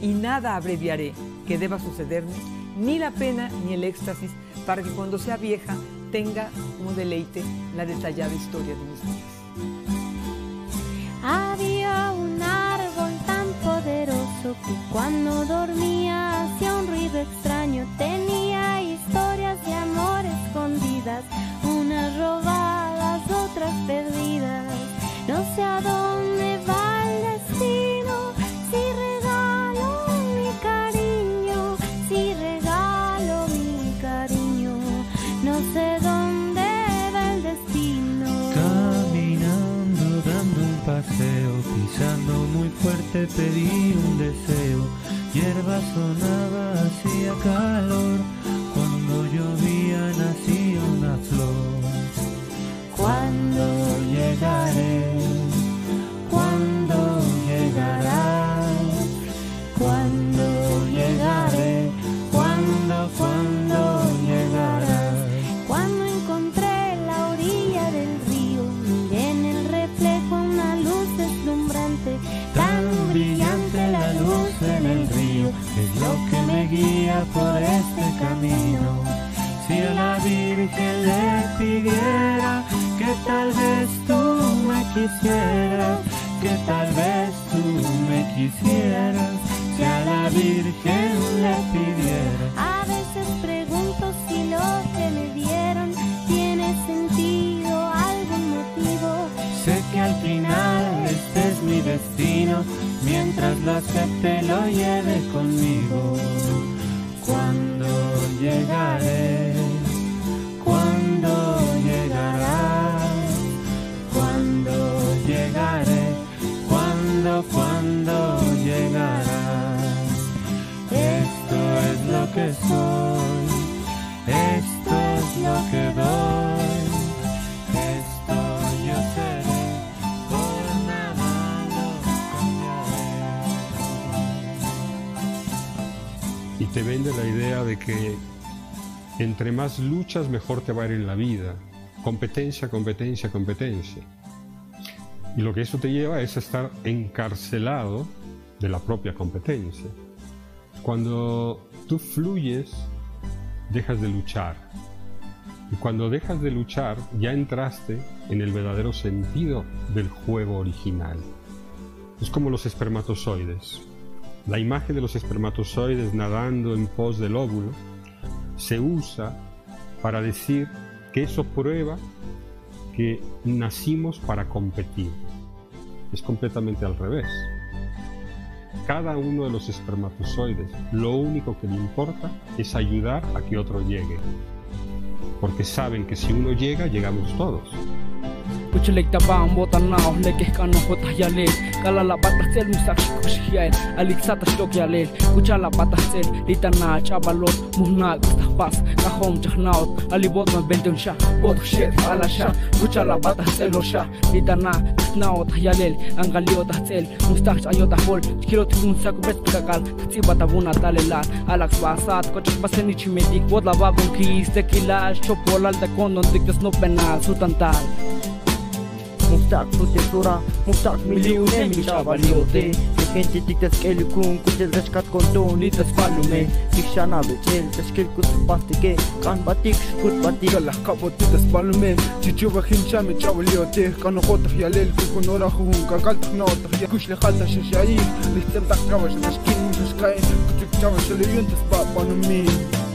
y nada abreviaré que deba sucederme, ni la pena ni el éxtasis, para que cuando sea vieja tenga como deleite la detallada historia de mis días. Había un árbol tan poderoso que cuando dormía hacía un ruido extraño. Tenía historias de amor escondidas, unas robadas, otras perdidas. No sé a dónde va el destino, fuerte pedí un deseo. Hierba sonaba, hacía calor, guía por este camino. Si a la Virgen le pidiera que tal vez tú me quisieras, que tal vez tú me quisieras, si a la Virgen le pidiera. A veces pregunto si lo que me dieron tiene sentido, algún motivo. Sé que al final este es mi destino, mientras lo acepte lo lleve conmigo. Cuando llegaré, cuando llegarás, cuando llegaré, cuando, cuando llegarás. Esto es lo que soy, esto es lo que doy, te vende la idea de que entre más luchas mejor te va a ir en la vida. Competencia, competencia, competencia. Y lo que eso te lleva es a estar encarcelado de la propia competencia. Cuando tú fluyes, dejas de luchar. Y cuando dejas de luchar, ya entraste en el verdadero sentido del juego original. Es como los espermatozoides. La imagen de los espermatozoides nadando en pos del óvulo se usa para decir que eso prueba que nacimos para competir. Es completamente al revés. Cada uno de los espermatozoides lo único que le importa es ayudar a que otro llegue. Porque saben que si uno llega, llegamos todos. Kuchulik tabang mo tanaw Lekeh kano ko tahyalil Kalala patah sel musak kushiyel Alik satas tok yalil Kuchala patah sel. Litana chabalot Muhna gustah pas. Kahom Ali bot man bentun sha. Bot shit ala sha. Kuchala patah sel lo sha. Litana Nao tahyalil Angalio tahsel Mustach ayo tahbol Chkilo tugun saku bet kakal Tatsi batabuna talelar Alak basat Kochak basenichi medik. Bot lavabun kis Tequila Chopolal Tekondon Diktas no penal. Sutantal Thank you Μου φτιάξω ναι, ναι. και τώρα μου φτιάξω μιλίου ναι μην τα βαλίω δε Και χέντε δίκτες και λυκούν κούτες δες κάτ κοντών ή δες βάλουμε Τι ξανά βετσέλ και σκέλκο σου πάστε και καν πατή ξεκούτ πατή Καλά κάποτε δες βάλουμε Τι τσιο βαχήν με τσιά βαλίω δε Κάνω εγώ τα φιά λέλ κούκον ώρα χούν Καγκάλ τα χνάω τα φιά κούσλε χάλτα σε ζαΐ Λίχτσεμ τα κράβα σε δες κίνη μου σε σκάιν δες πάνω μην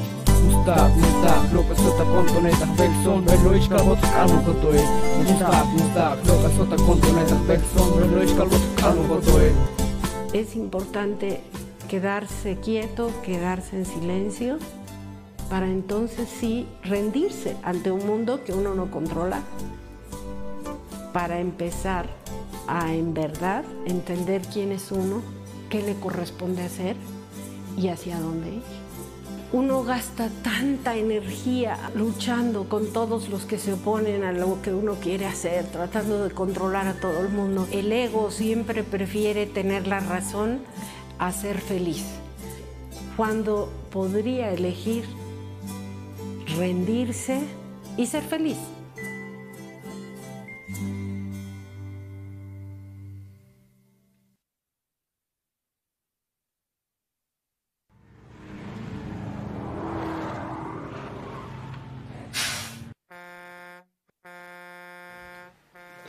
Es importante quedarse quieto, quedarse en silencio, para entonces sí rendirse ante un mundo que uno no controla, para empezar a en verdad entender quién es uno, qué le corresponde hacer y hacia dónde ir. Uno gasta tanta energía luchando con todos los que se oponen a lo que uno quiere hacer, tratando de controlar a todo el mundo. El ego siempre prefiere tener la razón a ser feliz, cuando podría elegir rendirse y ser feliz.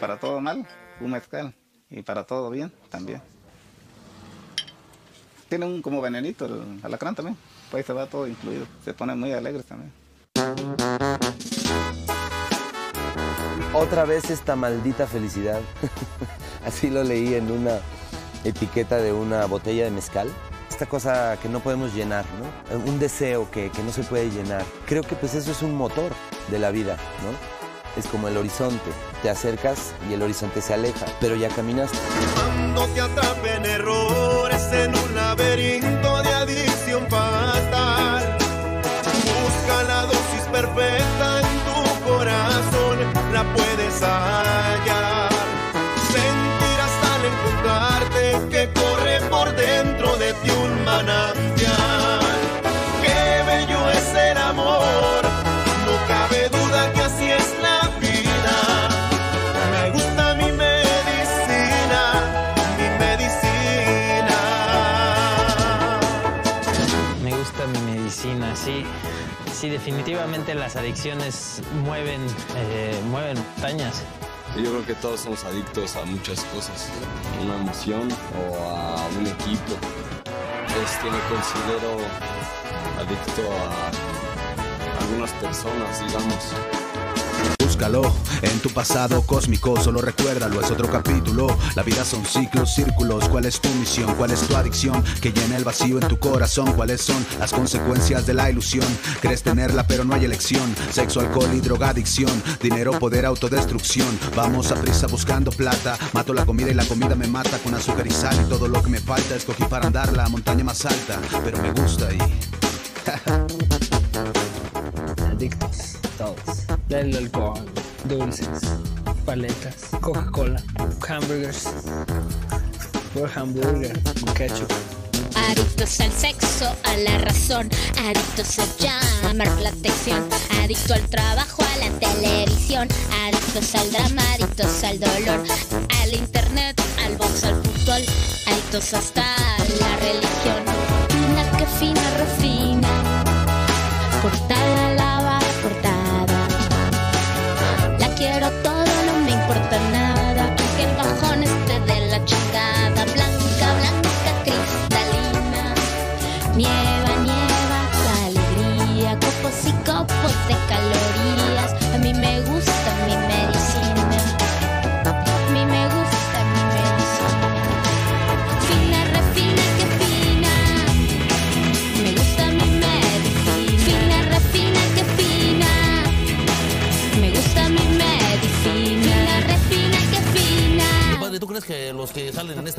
Para todo mal, un mezcal. Y para todo bien, también. Tiene un como venenito el alacrán también. Pues ahí se va todo incluido. Se pone muy alegres también. Otra vez esta maldita felicidad. *laughs* Así lo leí en una etiqueta de una botella de mezcal. Esta cosa que no podemos llenar, ¿no? Un deseo que, que no se puede llenar. Creo que pues eso es un motor de la vida, ¿no? Es como el horizonte. Te acercas y el horizonte se aleja, pero ya caminaste. Cuando te atrapen errores en un laberinto de adicción fatal. Busca la dosis perfecta en tu corazón, la puedes hallar. Sí, definitivamente las adicciones mueven, eh, mueven montañas. Yo creo que todos somos adictos a muchas cosas, una emoción o a un equipo. Este, me considero adicto a algunas personas, digamos. Búscalo en tu pasado cósmico, solo recuérdalo, es otro capítulo. La vida son ciclos, círculos. ¿Cuál es tu misión? ¿Cuál es tu adicción? Que llena el vacío en tu corazón. ¿Cuáles son las consecuencias de la ilusión? Crees tenerla, pero no hay elección. Sexo, alcohol y drogadicción. Dinero, poder, autodestrucción. Vamos a prisa buscando plata. Mato la comida y la comida me mata con azúcar y sal. Y todo lo que me falta escogí para andar la montaña más alta. Pero me gusta y. *laughs* Adictos, todos. Del alcohol, dulces, paletas, Coca-Cola, hamburgers, por hamburger, ketchup. Adictos al sexo, a la razón, adictos a llamar la atención, adicto al trabajo, a la televisión, adictos al drama, adictos al dolor, al internet, al box, al fútbol, adictos hasta la religión. Fina que fina, refina, cortada copos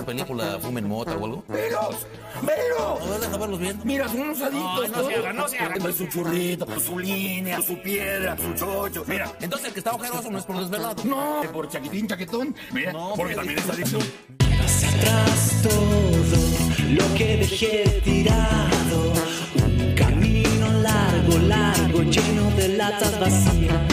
película fumen mota o algo? ¡Velos! ¡Velos! A ver, deja verlos bien. Mira, son unos adictos. No, no se haga, no se haga. Su churrito, su línea, su piedra, su chocho. Mira. Entonces el que está ojeroso no es por desvelado. No, por chaquitín, chaquetón. Mira, No, porque también es atrás todo lo que dejé tirado. Un camino largo, largo, lleno de latas vacías.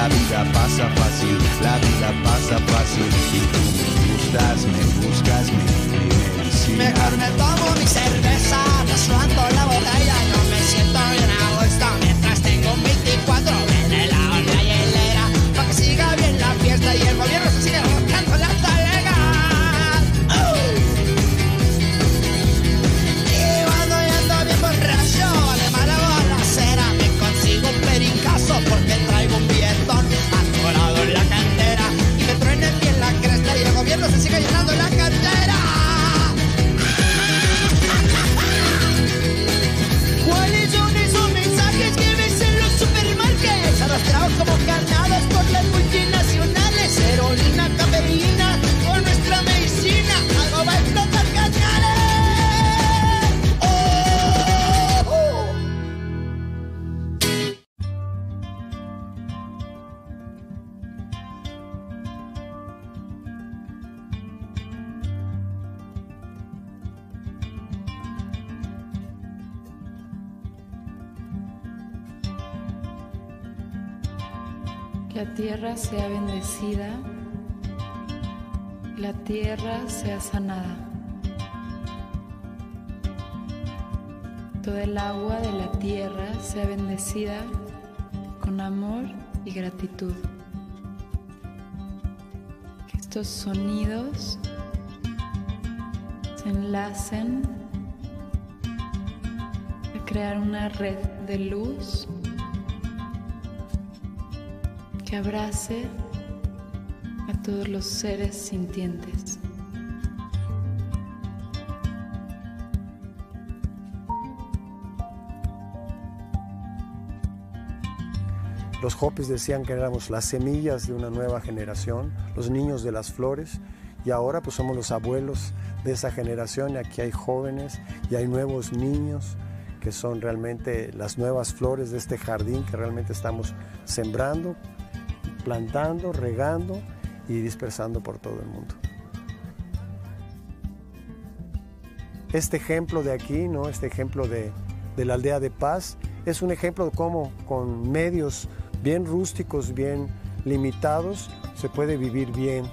La vida pasa fácil, la vida pasa fácil. Y tú me gustas, me buscas, mi, mi medicina. Mejor me tomo mi cerveza, rasuando la botella, tierra sea bendecida, la tierra sea sanada. Toda el agua de la tierra sea bendecida con amor y gratitud. Que estos sonidos se enlacen a crear una red de luz que abrace a todos los seres sintientes. Los Hopis decían que éramos las semillas de una nueva generación, los niños de las flores, y ahora pues somos los abuelos de esa generación, y aquí hay jóvenes y hay nuevos niños que son realmente las nuevas flores de este jardín que realmente estamos sembrando, plantando, regando y dispersando por todo el mundo. Este ejemplo de aquí, ¿no? este ejemplo de, de la aldea de paz, es un ejemplo de cómo con medios bien rústicos, bien limitados, se puede vivir bien,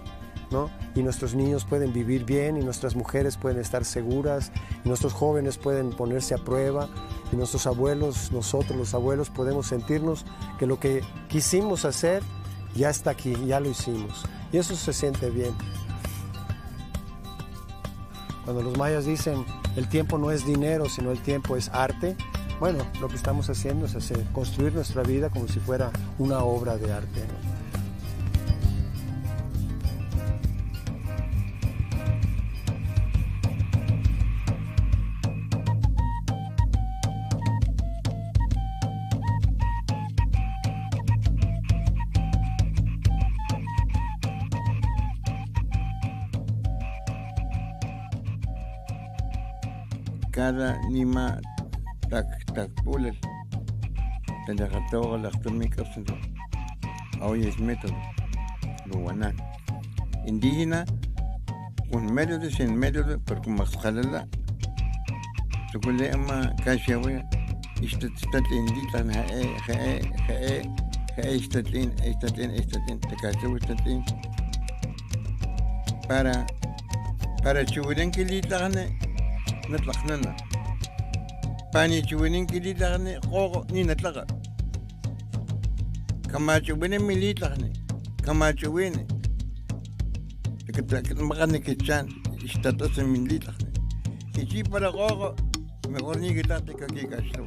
¿no? Y nuestros niños pueden vivir bien y nuestras mujeres pueden estar seguras y nuestros jóvenes pueden ponerse a prueba y nuestros abuelos, nosotros los abuelos podemos sentirnos que lo que quisimos hacer ya está aquí, ya lo hicimos. Y eso se siente bien. Cuando los mayas dicen el tiempo no es dinero, sino el tiempo es arte, bueno, lo que estamos haciendo es hacer, construir nuestra vida como si fuera una obra de arte. Cada nima tak tak pulel. Talakatoga laktomika sundo hoy es método luwana indígena un método sin método porque más jalala tukule ama kashawe istatat inditan hae hae hae hae istatin istatin istatin takachu istatin para para نطلق لنا باني تشوينين كيلي تغني قوق ني نطلق كما تشوينين ملي تغني كما تشويني. لكن مغني كتشان اشتطس من لي تغني كيجي برا قوق مغني كتاتي كيكاشتو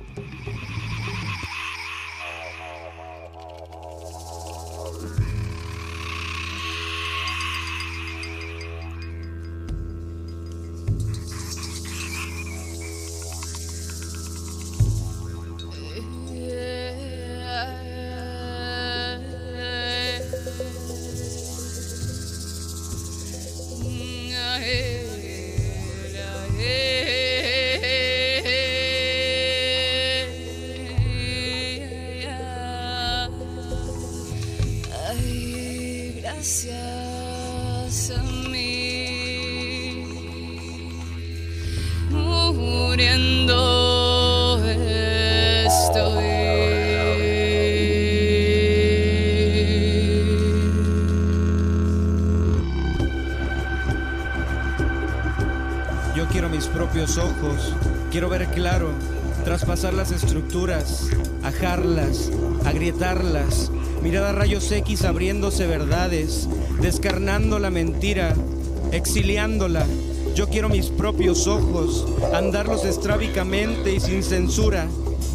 ojos, quiero ver claro, traspasar las estructuras, ajarlas, agrietarlas, mirar a rayos X abriéndose verdades, descarnando la mentira, exiliándola. Yo quiero mis propios ojos, andarlos estrábicamente y sin censura,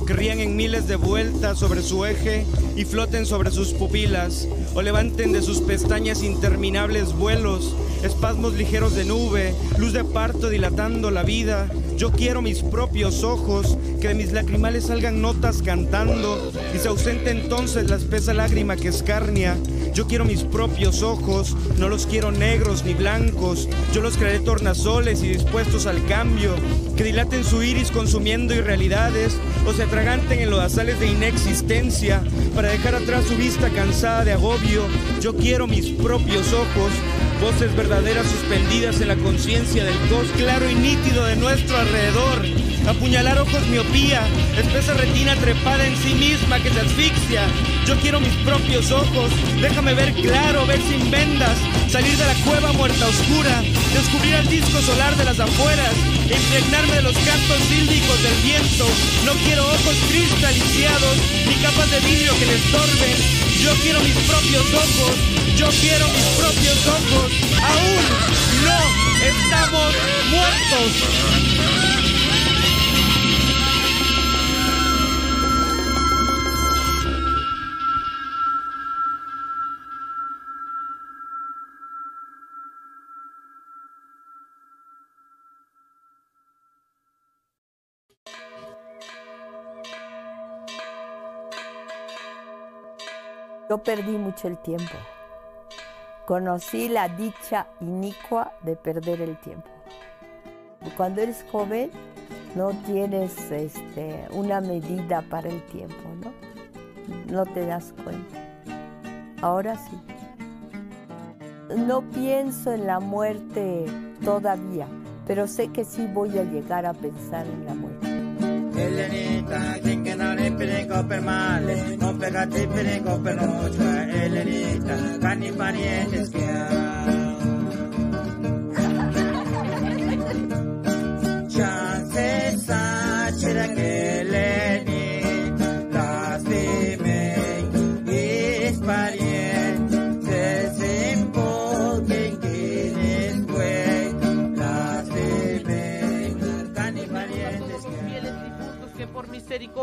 que rían en miles de vueltas sobre su eje y floten sobre sus pupilas, o levanten de sus pestañas interminables vuelos, espasmos ligeros de nube, luz de parto dilatando la vida. Yo quiero mis propios ojos, que de mis lacrimales salgan notas cantando y se ausente entonces la espesa lágrima que escarnia. Yo quiero mis propios ojos, no los quiero negros ni blancos. Yo los crearé tornasoles y dispuestos al cambio, que dilaten su iris consumiendo irrealidades o se atraganten en lodazales de inexistencia para dejar atrás su vista cansada de agobio. Yo quiero mis propios ojos, voces verdaderas suspendidas en la conciencia del cos claro y nítido de nuestro alrededor. Apuñalar ojos miopía, espesa retina trepada en sí misma que se asfixia. Yo quiero mis propios ojos, déjame ver claro, ver sin vendas, salir de la cueva muerta oscura, descubrir el disco solar de las afueras, impregnarme de los cantos sílbicos del viento. No quiero ojos cristalizados ni capas de vidrio que le estorben. Yo quiero mis propios ojos, yo quiero mis propios ojos. Aún no estamos muertos. Yo perdí mucho el tiempo. Conocí la dicha inicua de perder el tiempo. Cuando eres joven no tienes este, una medida para el tiempo, ¿no? No te das cuenta. Ahora sí. No pienso en la muerte todavía, pero sé que sí voy a llegar a pensar en la muerte. pirin copper male, non pegati pirin copper noce, elenita, cani pani e teschia. Chance sa, c'era che le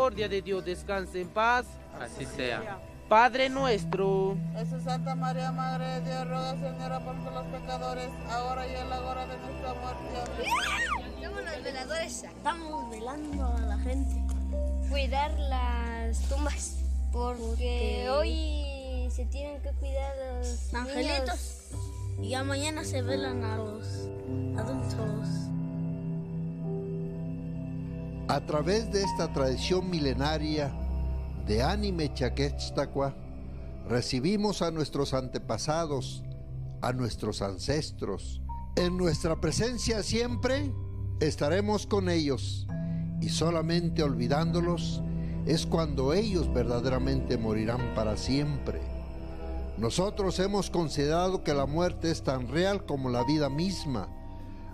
misericordia de Dios descansen en paz. Así sea. Padre nuestro, Jesús Santa María, Madre de Dios, ruega Señora por los pecadores, ahora y en la hora de nuestra muerte. Somos los veladores, estamos velando a la gente. Cuidar las tumbas, porque hoy se tienen que cuidar los Angelitos. Y ya mañana se velan a los adultos. A través de esta tradición milenaria de Anime Chaquetztacua, recibimos a nuestros antepasados, a nuestros ancestros. En nuestra presencia siempre estaremos con ellos y solamente olvidándolos es cuando ellos verdaderamente morirán para siempre. Nosotros hemos considerado que la muerte es tan real como la vida misma.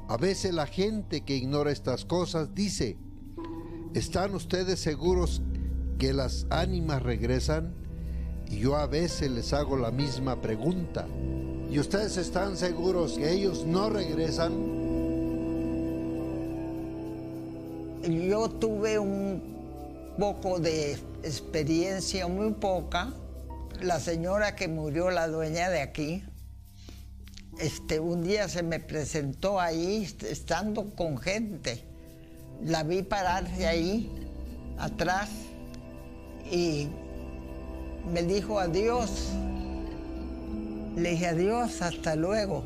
A veces la gente que ignora estas cosas dice, ¿están ustedes seguros que las ánimas regresan? Yo a veces les hago la misma pregunta. ¿Y ustedes están seguros que ellos no regresan? Yo tuve un poco de experiencia, muy poca. La señora que murió, la dueña de aquí, este, un día se me presentó ahí, estando con gente. La vi pararse ahí, atrás, y me dijo adiós. Le dije adiós, hasta luego.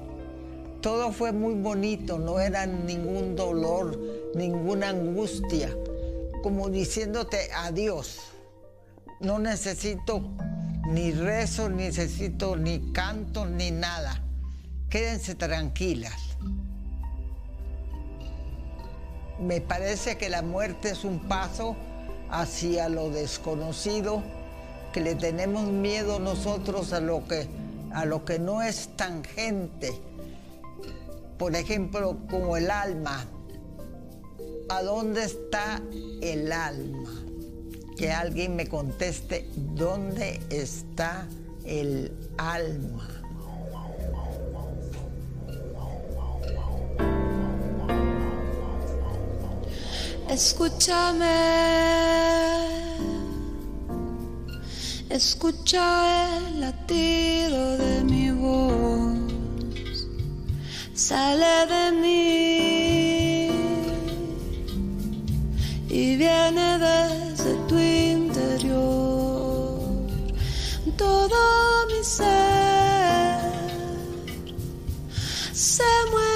Todo fue muy bonito, no era ningún dolor, ninguna angustia, como diciéndote adiós. No necesito ni rezo, ni necesito ni canto, ni nada. Quédense tranquilas. Me parece que la muerte es un paso hacia lo desconocido, que le tenemos miedo nosotros a lo que, a lo que no es tangente. Por ejemplo, como el alma. ¿A dónde está el alma? Que alguien me conteste dónde está el alma. Escúchame, escucha el latido de mi voz, sale de mí y viene desde tu interior. Todo mi ser se mueve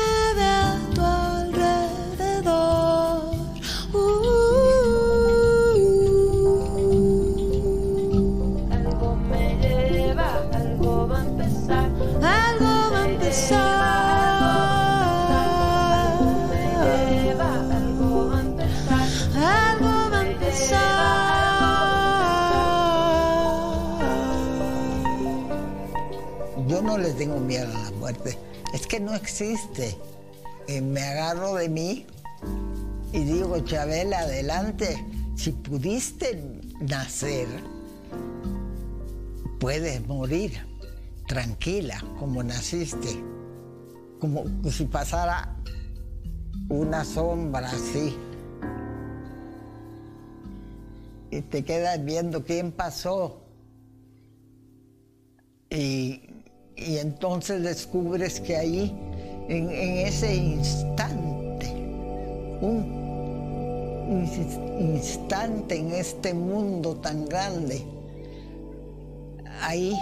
tengo miedo a la muerte. Es que no existe. Eh, me agarro de mí y digo, Chabela, adelante. Si pudiste nacer, puedes morir tranquila como naciste. Como si pasara una sombra así. Y te quedas viendo quién pasó. Y, y entonces descubres que ahí, en, ese instante, un ins- instante en este mundo tan grande, ahí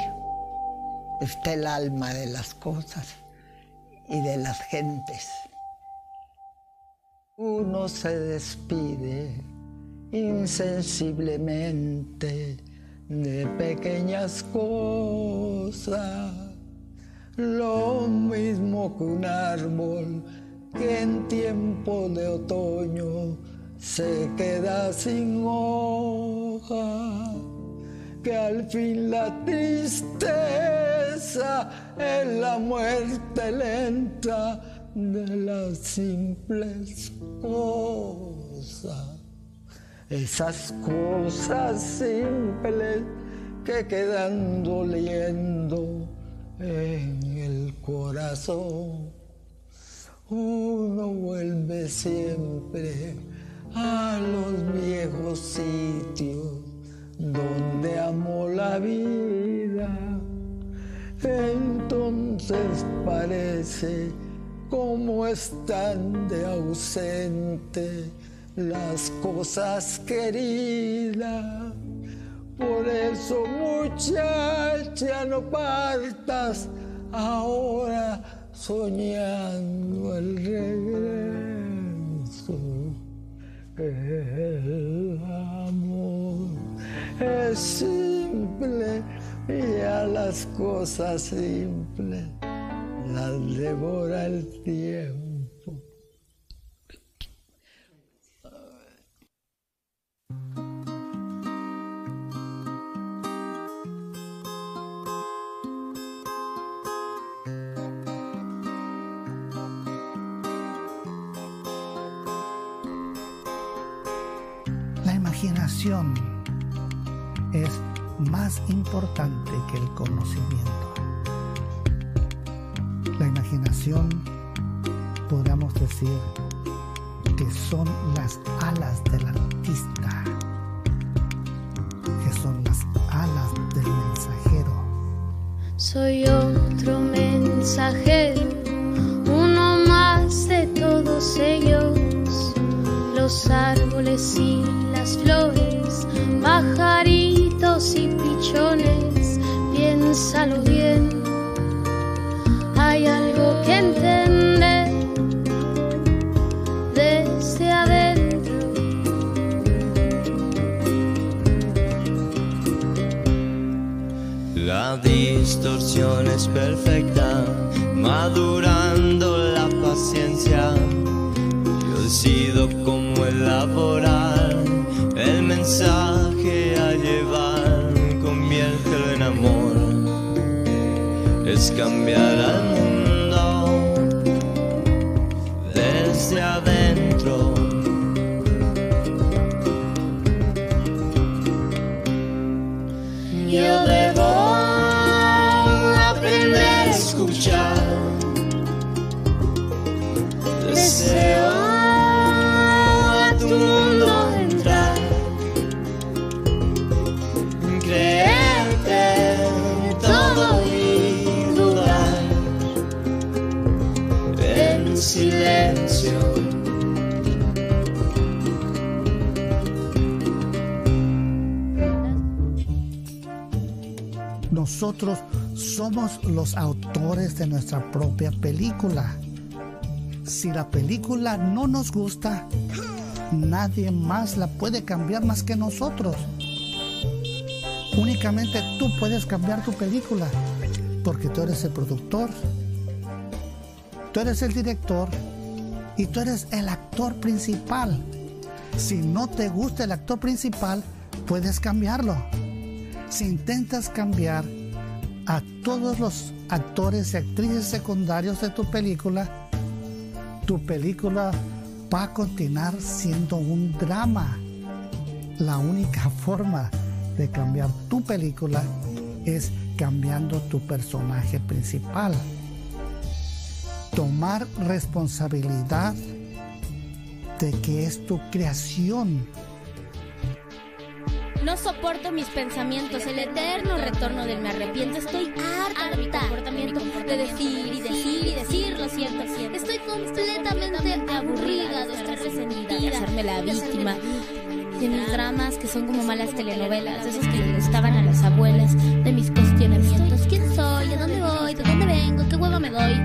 está el alma de las cosas y de las gentes. Uno se despide insensiblemente de pequeñas cosas, lo mismo que un árbol que en tiempo de otoño se queda sin hoja, que al fin la tristeza es la muerte lenta de las simples cosas. Esas cosas simples que quedan doliendo en el corazón. Uno vuelve siempre a los viejos sitios donde amó la vida. Entonces parece como están de ausente las cosas queridas. Por eso, muchacha, no partas ahora soñando el regreso. El amor es simple y a las cosas simples las devora el tiempo. Es más importante que el conocimiento. La imaginación, podríamos decir, que son las alas del artista, que son las alas del mensajero. Soy otro mensajero, uno más de todos ellos, los árboles y flores, pajaritos y pichones, piénsalo bien, hay algo que entender desde adentro. La distorsión es perfecta, madurando la paciencia. Yo decido cómo elaborar el mensaje a llevar, conviértelo en amor. Es cambiar al mundo Nosotros somos los autores de nuestra propia película. Si la película no nos gusta, nadie más la puede cambiar más que nosotros. Únicamente tú puedes cambiar tu película, porque tú eres el productor, tú eres el director y tú eres el actor principal. Si no te gusta el actor principal, puedes cambiarlo. Si intentas cambiar a todos los actores y actrices secundarios de tu película, tu película va a continuar siendo un drama. La única *laughs* forma de cambiar tu película es cambiando tu personaje principal. Tomar responsabilidad de que es tu creación. No soporto mis pensamientos, el eterno retorno del me arrepiento. Estoy harta de mi comportamiento de decir y decir y decir lo siento. Estoy completamente aburrida de estar resentida, de hacerme la víctima. De mis dramas que son como malas telenovelas, de esos que le gustaban a las abuelas, de mis cuestionamientos. ¿Quién soy? ¿De dónde voy? ¿De dónde vengo? ¿Qué huevo me doy?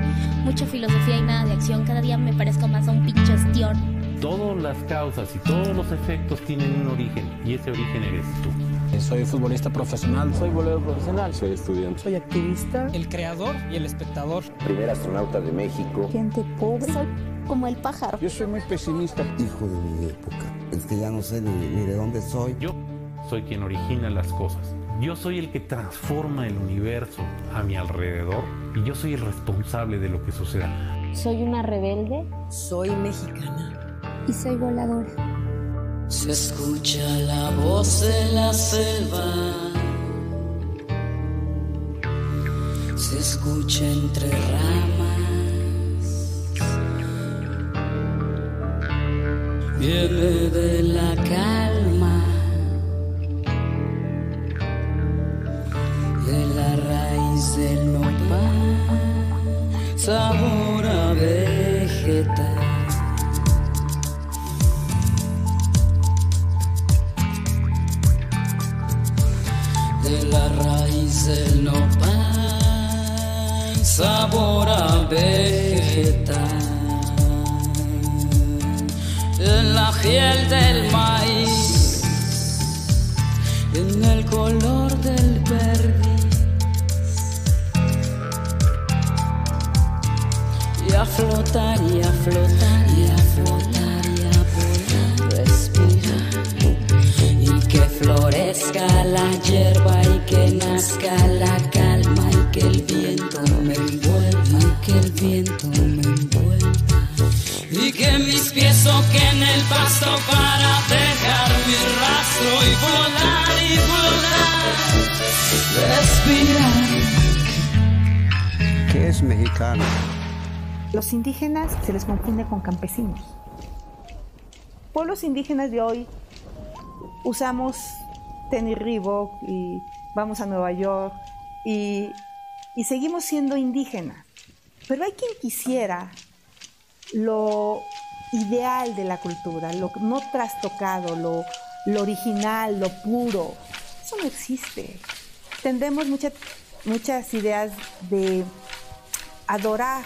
Mucha filosofía y nada de acción. Cada día me parezco más a un pinche ostión. Todas las causas y todos los efectos tienen un origen y ese origen eres tú. Soy futbolista profesional. Soy volero profesional. Soy estudiante. Soy activista. El creador y el espectador. Primer astronauta de México. Gente pobre. Soy como el pájaro. Yo soy muy pesimista. Hijo de mi época. Es que ya no sé ni, ni de dónde soy. Yo soy quien origina las cosas. Yo soy el que transforma el universo a mi alrededor y yo soy el responsable de lo que suceda. Soy una rebelde. Soy mexicana. Y soy voladora. Se escucha la voz de la selva. Se escucha entre ramas. Viene de la calma. De la raíz del nopal. Sabor a vegetal. De la raíz del nopal, sabor a vegetal, en la piel del maíz, en el color del verde. Y a flotar y a flotar y a flotar y a volar, respira y que florezca la hierba nazca la calma y que el viento me envuelva, y que el viento me envuelva. Y que mis pies soquen el pasto para dejar mi rastro y volar y volar. Respirar. ¿Qué es mexicano? Los indígenas se les confunde con campesinos. Pueblos indígenas de hoy usamos tenirribo y vamos a Nueva York y, y seguimos siendo indígenas. Pero hay quien quisiera lo ideal de la cultura, lo no trastocado, lo, lo original, lo puro. Eso no existe. Tendemos muchas muchas ideas de adorar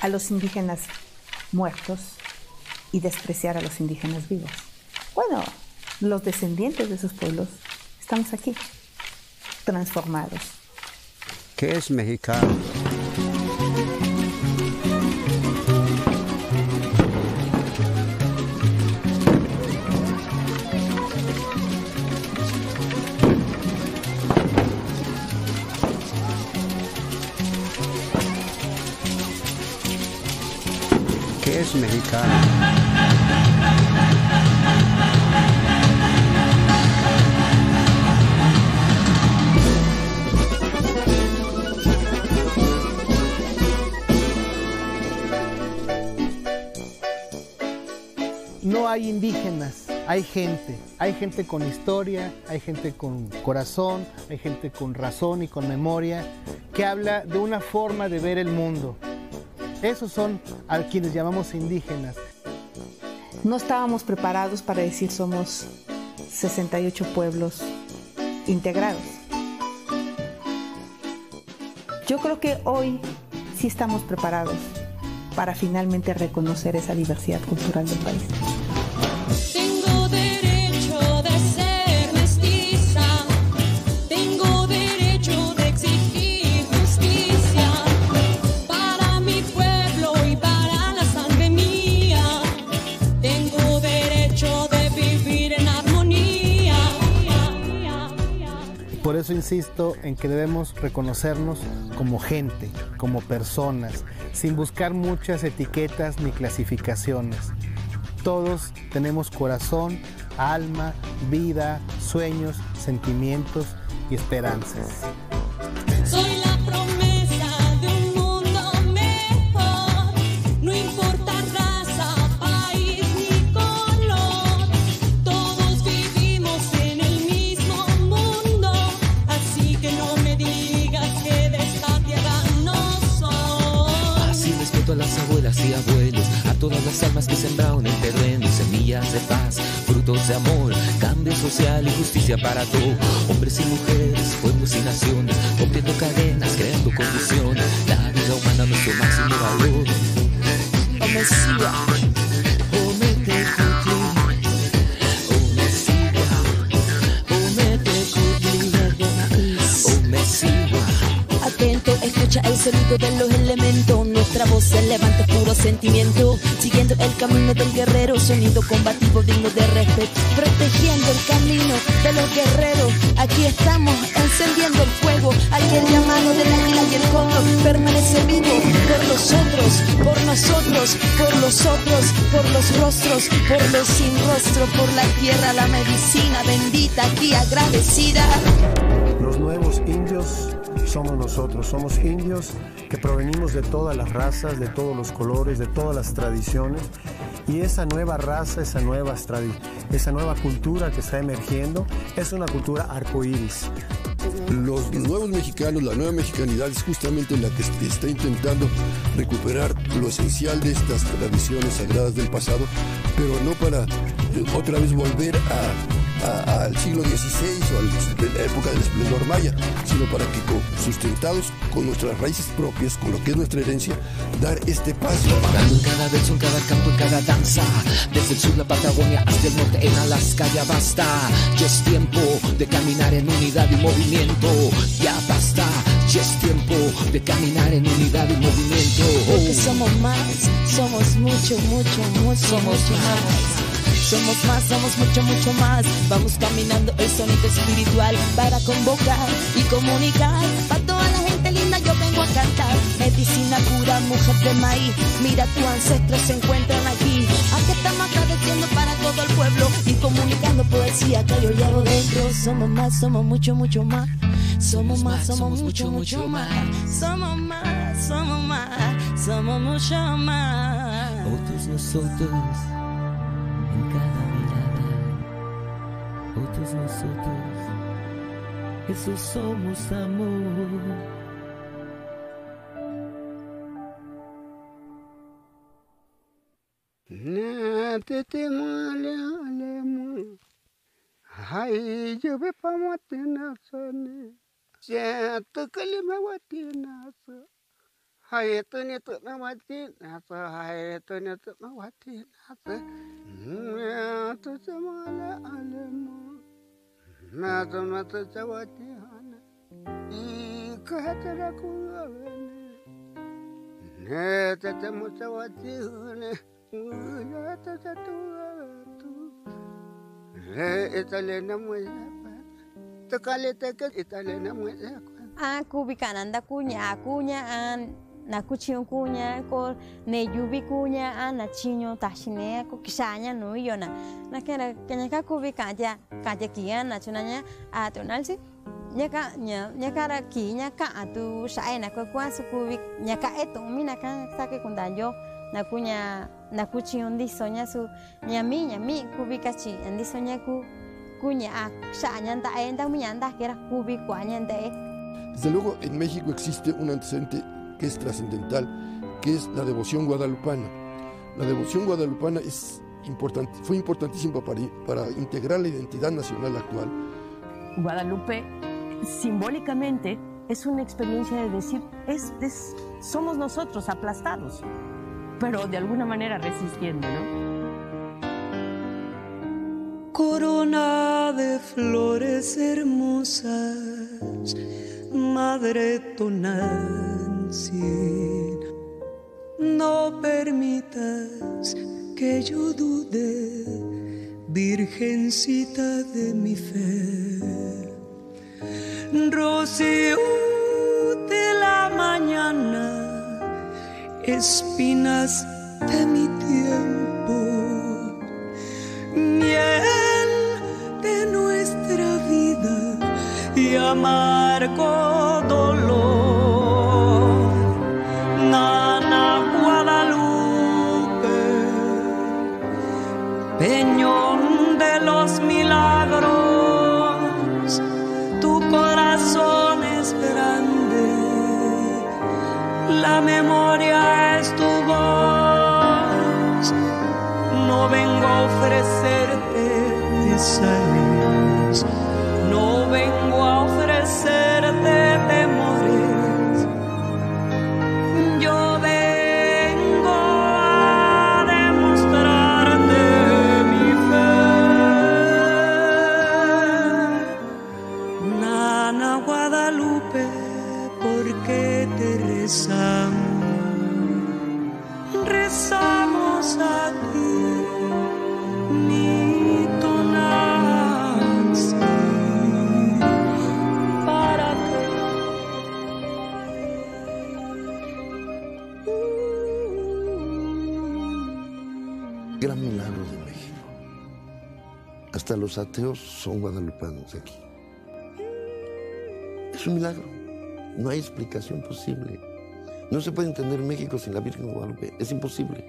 a los indígenas muertos y despreciar a los indígenas vivos. Bueno, los descendientes de esos pueblos estamos aquí, transformados. ¿Qué es mexicano? ¿Qué es mexicano? No hay indígenas, hay gente. Hay gente con historia, hay gente con corazón, hay gente con razón y con memoria, que habla de una forma de ver el mundo. Esos son a quienes llamamos indígenas. No estábamos preparados para decir somos 68 pueblos integrados. Yo creo que hoy sí estamos preparados para finalmente reconocer esa diversidad cultural del país. Eso insisto en que debemos reconocernos como gente, como personas, sin buscar muchas etiquetas ni clasificaciones. Todos tenemos corazón, alma, vida, sueños, sentimientos y esperanzas. Soy la promesa de un mundo mejor. No importa A las abuelas y abuelos, a todas las almas que sembraron el terreno, semillas de paz, frutos de amor, cambio social y justicia para todos, hombres y mujeres, pueblos y naciones, rompiendo cadenas, creando condiciones, la vida humana nuestro máximo valor. Sonido de los elementos. Nuestra voz se levanta puro sentimiento. Siguiendo el camino del guerrero, sonido combativo digno de respeto. Protegiendo el camino de los guerreros. Aquí estamos encendiendo el fuego. Aquel llamado del águila y el cóndor permanece vivo. Por los otros, por nosotros, por los otros, por los rostros, por los sin rostro, por la tierra, la medicina bendita aquí agradecida. Los nuevos indios somos nosotros, somos indios que provenimos de todas las razas, de todos los colores, de todas las tradiciones. Y esa nueva raza, esa nueva, esa nueva cultura que está emergiendo es una cultura arcoíris. Los nuevos mexicanos, la nueva mexicanidad es justamente la que est- está intentando recuperar lo esencial de estas tradiciones sagradas del pasado, pero no para eh, otra vez volver a- a- al siglo XVI o a la época del esplendor maya, sino para que sustentados con nuestras raíces propias, con lo que es nuestra herencia, dar este paso. Dando en cada verso, en cada canto, en cada danza. Desde el sur, la Patagonia, hasta el norte, en Alaska, ya basta. Ya es tiempo de caminar en unidad y movimiento. Ya basta. Ya es tiempo de caminar en unidad y movimiento. Porque somos más, somos mucho, mucho, mucho, Somos mucho más. Somos más, somos mucho, mucho más. Vamos caminando el sonido espiritual para convocar y comunicar. Para toda la gente linda yo vengo a cantar. Medicina cura, mujer de maíz. Mira, tus ancestros se encuentran aquí. Aquí estamos agradeciendo para todo el pueblo y comunicando poesía que yo llevo dentro. Somos más, somos mucho, mucho más. Somos más, somos mucho, mucho más. Somos más. somos más, somos mucho más. Otros nosotros cada mirada. Otros nosotros, eso somos amor. Natete male alemu. Hai jube pamatina 还有多年多那么的，那是还有多年多那么的，那是，嗯呀，都怎么了？阿勒么？那怎么都怎么的？阿勒，一个还在那哭了呢，那这怎么怎么的呢？我呀，这这都了都，哎，这勒那么些块，这勒这个，这勒那么些块。啊，苦逼干，难的苦，难苦，难。Na kuchion kuña ko ne yubi kuña a na chiño ko kishaña no yona na kera kenya ka kubi kaya kaya kia na chunanya a tonalsi nyaka nya nyaka ki nyaka atu shae na ko kwa kubi nyaka eto mina kan sake kundanyo na kuña na kuchion di soña su nyami nyami kubi kachi andi soña ku kuña a shaña nda enda muñanda kera kubi kuanya nda Desde luego, en México existe un antecedente que es trascendental, que es la devoción guadalupana. La devoción guadalupana es importante, fue importantísima para, para integrar la identidad nacional actual. Guadalupe simbólicamente es una experiencia de decir, es, es- somos nosotros aplastados, pero de alguna manera resistiendo, ¿no? Corona de flores hermosas, Madre No permitas que yo dude, Virgencita de mi fe. Rocío de la mañana, espinas de mi tiempo miel de nuestra vida y amargo dolor. 在。Los ateos son guadalupanos aquí. Es un milagro. No hay explicación posible. No se puede entender México sin la Virgen Guadalupe. Es imposible.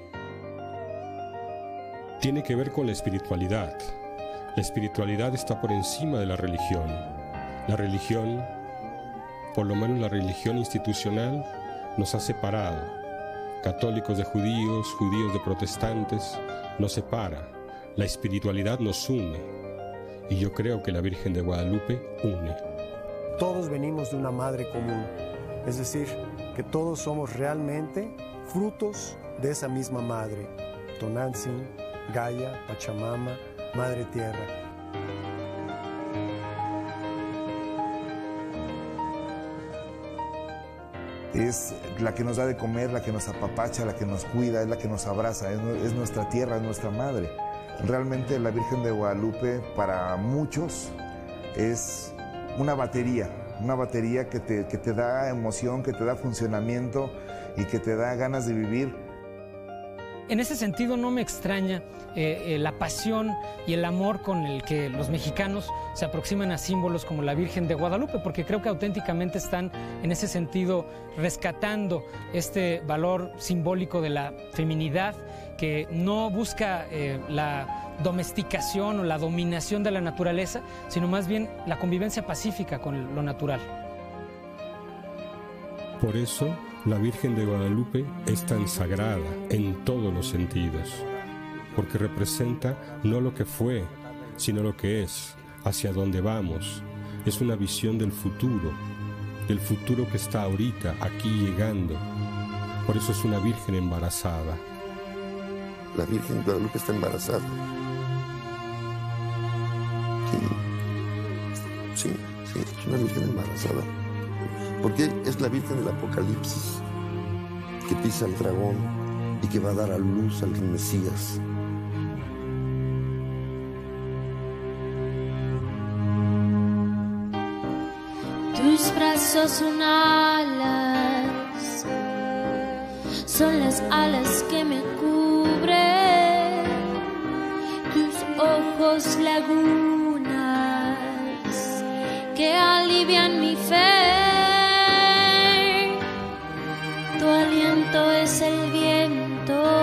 tiene que ver con la espiritualidad. La espiritualidad está por encima de la religión. La religión, por lo menos la religión institucional, nos ha separado. Católicos de judíos, judíos de protestantes, nos separa. La espiritualidad nos une. Y yo creo que la Virgen de Guadalupe une. Todos venimos de una madre común, es decir, que todos somos realmente frutos de esa misma madre, Tonantzin, Gaia, Pachamama, Madre Tierra. es la que nos da de comer, la que nos apapacha, la que nos cuida, es la que nos abraza, es, es nuestra tierra, es nuestra madre. Realmente la Virgen de Guadalupe para muchos es una batería, una batería que te, que te da emoción, que te da funcionamiento y que te da ganas de vivir. En ese sentido no me extraña eh, eh, la pasión y el amor con el que los mexicanos se aproximan a símbolos como la Virgen de Guadalupe, porque creo que auténticamente están en ese sentido rescatando este valor simbólico de la feminidad que no busca eh, la domesticación o la dominación de la naturaleza, sino más bien la convivencia pacífica con lo natural. Por eso, la Virgen de Guadalupe es tan sagrada en todos los sentidos, porque representa no lo que fue, sino lo que es, hacia dónde vamos. Es una visión del futuro, del futuro que está ahorita, aquí llegando. Por eso es una Virgen embarazada. La Virgen de Guadalupe está embarazada. Sí, sí, sí, es una Virgen embarazada. Porque es la Virgen del Apocalipsis, que pisa al dragón y que va a dar a luz al Mesías. Tus brazos son alas, son las alas que me cubren. Tus ojos lagunas que alivian mi fe. Tu aliento es el viento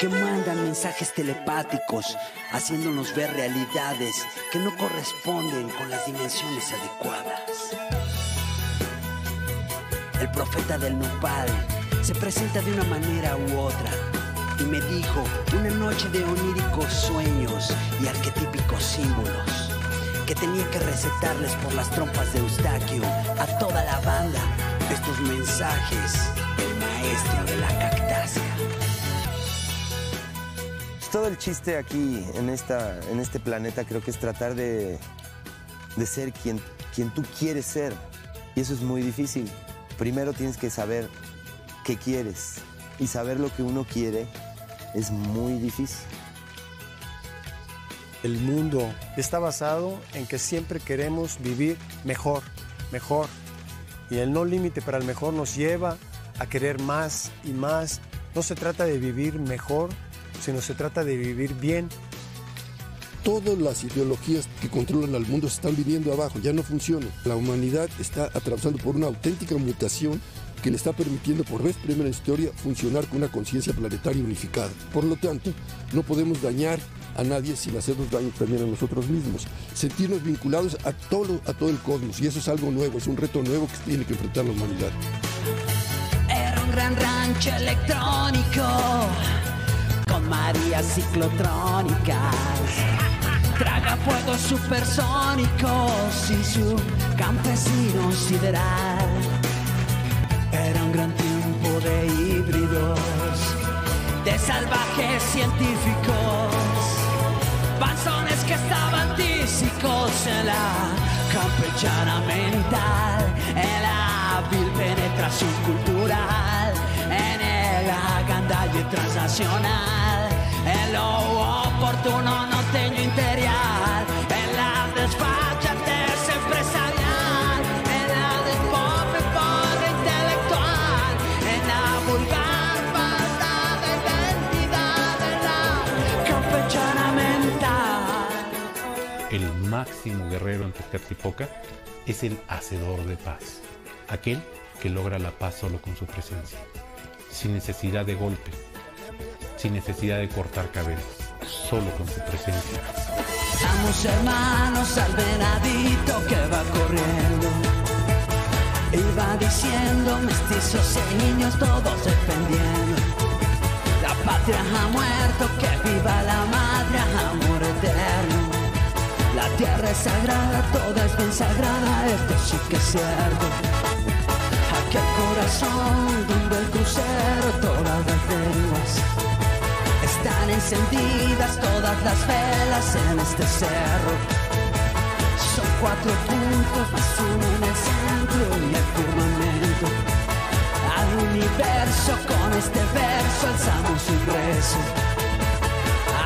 que mandan mensajes telepáticos haciéndonos ver realidades que no corresponden con las dimensiones adecuadas. El profeta del nopal se presenta de una manera u otra y me dijo una noche de oníricos sueños y arquetípicos símbolos que tenía que recetarles por las trompas de Eustaquio a toda la banda estos mensajes del maestro de la cactácea. Todo el chiste aquí en, esta, en este planeta creo que es tratar de, de ser quien, quien tú quieres ser. Y eso es muy difícil. Primero tienes que saber qué quieres. Y saber lo que uno quiere es muy difícil. El mundo está basado en que siempre queremos vivir mejor, mejor. Y el no límite para el mejor nos lleva a querer más y más. No se trata de vivir mejor, sino se trata de vivir bien. Todas las ideologías que controlan al mundo se están viniendo abajo, ya no funcionan. La humanidad está atravesando por una auténtica mutación que le está permitiendo por vez primera en la historia funcionar con una conciencia planetaria unificada. Por lo tanto, no podemos dañar a nadie sin hacernos daño también a nosotros mismos. Sentirnos vinculados a todo, a todo el cosmos y eso es algo nuevo, es un reto nuevo que tiene que enfrentar la humanidad. Era un gran rancho electrónico con marías ciclotrónicas, tragafuegos supersónicos y su campesino sideral. Era un gran tiempo de híbridos, de salvajes científicos, panzones que estaban tísicos en la campechana mental, en la vil penetración cultural, agandalle transnacional, en lo oportuno norteño imperial, en la desfachatez empresarial, en la despope pobre intelectual, en la vulgar falta de identidad, en la campechana mental. El máximo guerrero en Tezcatlipoca es el hacedor de paz, aquel que logra la paz solo con su presencia, sin necesidad de golpe, sin necesidad de cortar cabezas, solo con su presencia. Somos hermanos al venadito que va corriendo. Y va diciendo mestizos y niños todos defendiendo. La patria ha muerto, que viva la madre, amor eterno. La tierra es sagrada, toda es bien sagrada, esto sí que es cierto. Aquel corazón donde todas las lenguas están encendidas todas las velas en este cerro. Son cuatro puntos más uno en el centro y el firmamento. Al universo con este verso alzamos un rezo.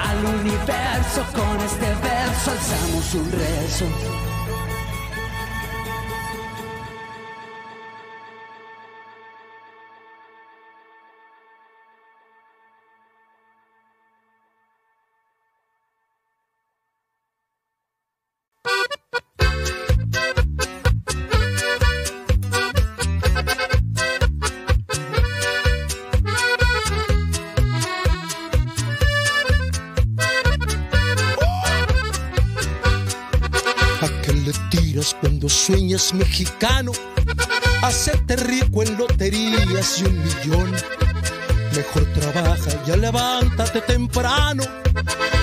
Al universo con este verso alzamos un rezo. Le tiras cuando sueñas mexicano? Hacerte rico en loterías y un millón. Mejor trabaja, ya levántate temprano.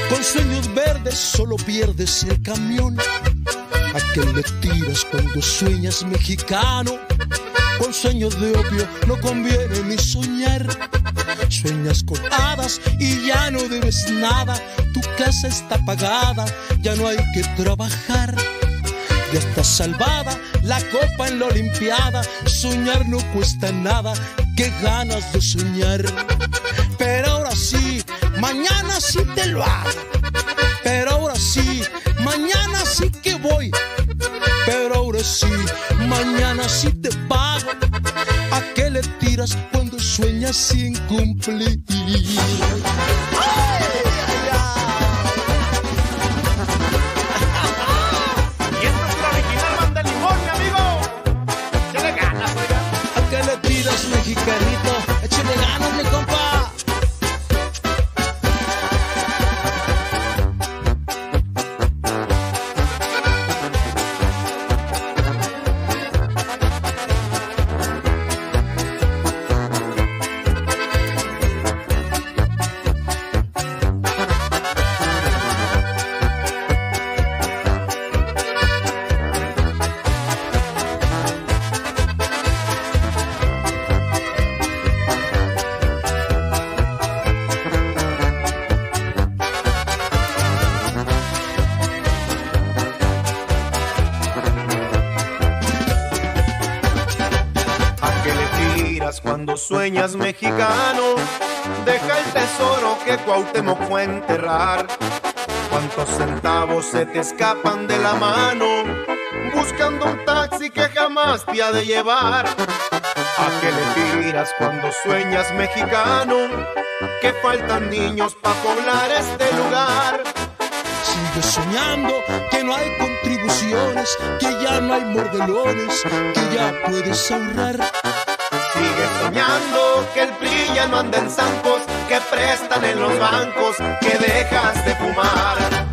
Con sueños verdes solo pierdes el camión. ¿A qué le tiras cuando sueñas mexicano? Con sueños de opio no conviene ni soñar. Sueñas con hadas y ya no debes nada. Tu casa está pagada, ya no hay que trabajar. Ya está salvada la copa en la Olimpiada. Soñar no cuesta nada, qué ganas de soñar. Pero ahora sí, mañana sí te lo hago. Pero ahora sí, mañana sí que voy. Pero ahora sí, mañana sí te pago. ¿A qué le tiras cuando sueñas sin cumplir? Y Cuauhtémoc fue a enterrar. ¿Cuántos centavos se te escapan de la mano? Buscando un taxi que jamás te ha de llevar. ¿A qué le tiras cuando sueñas mexicano? Que faltan niños para poblar este lugar. Sigue soñando que no hay contribuciones, que ya no hay mordelones, que ya puedes ahorrar. Sigue soñando que el PRI ya no anda en zancos, que prestan en los bancos, que dejas de fumar.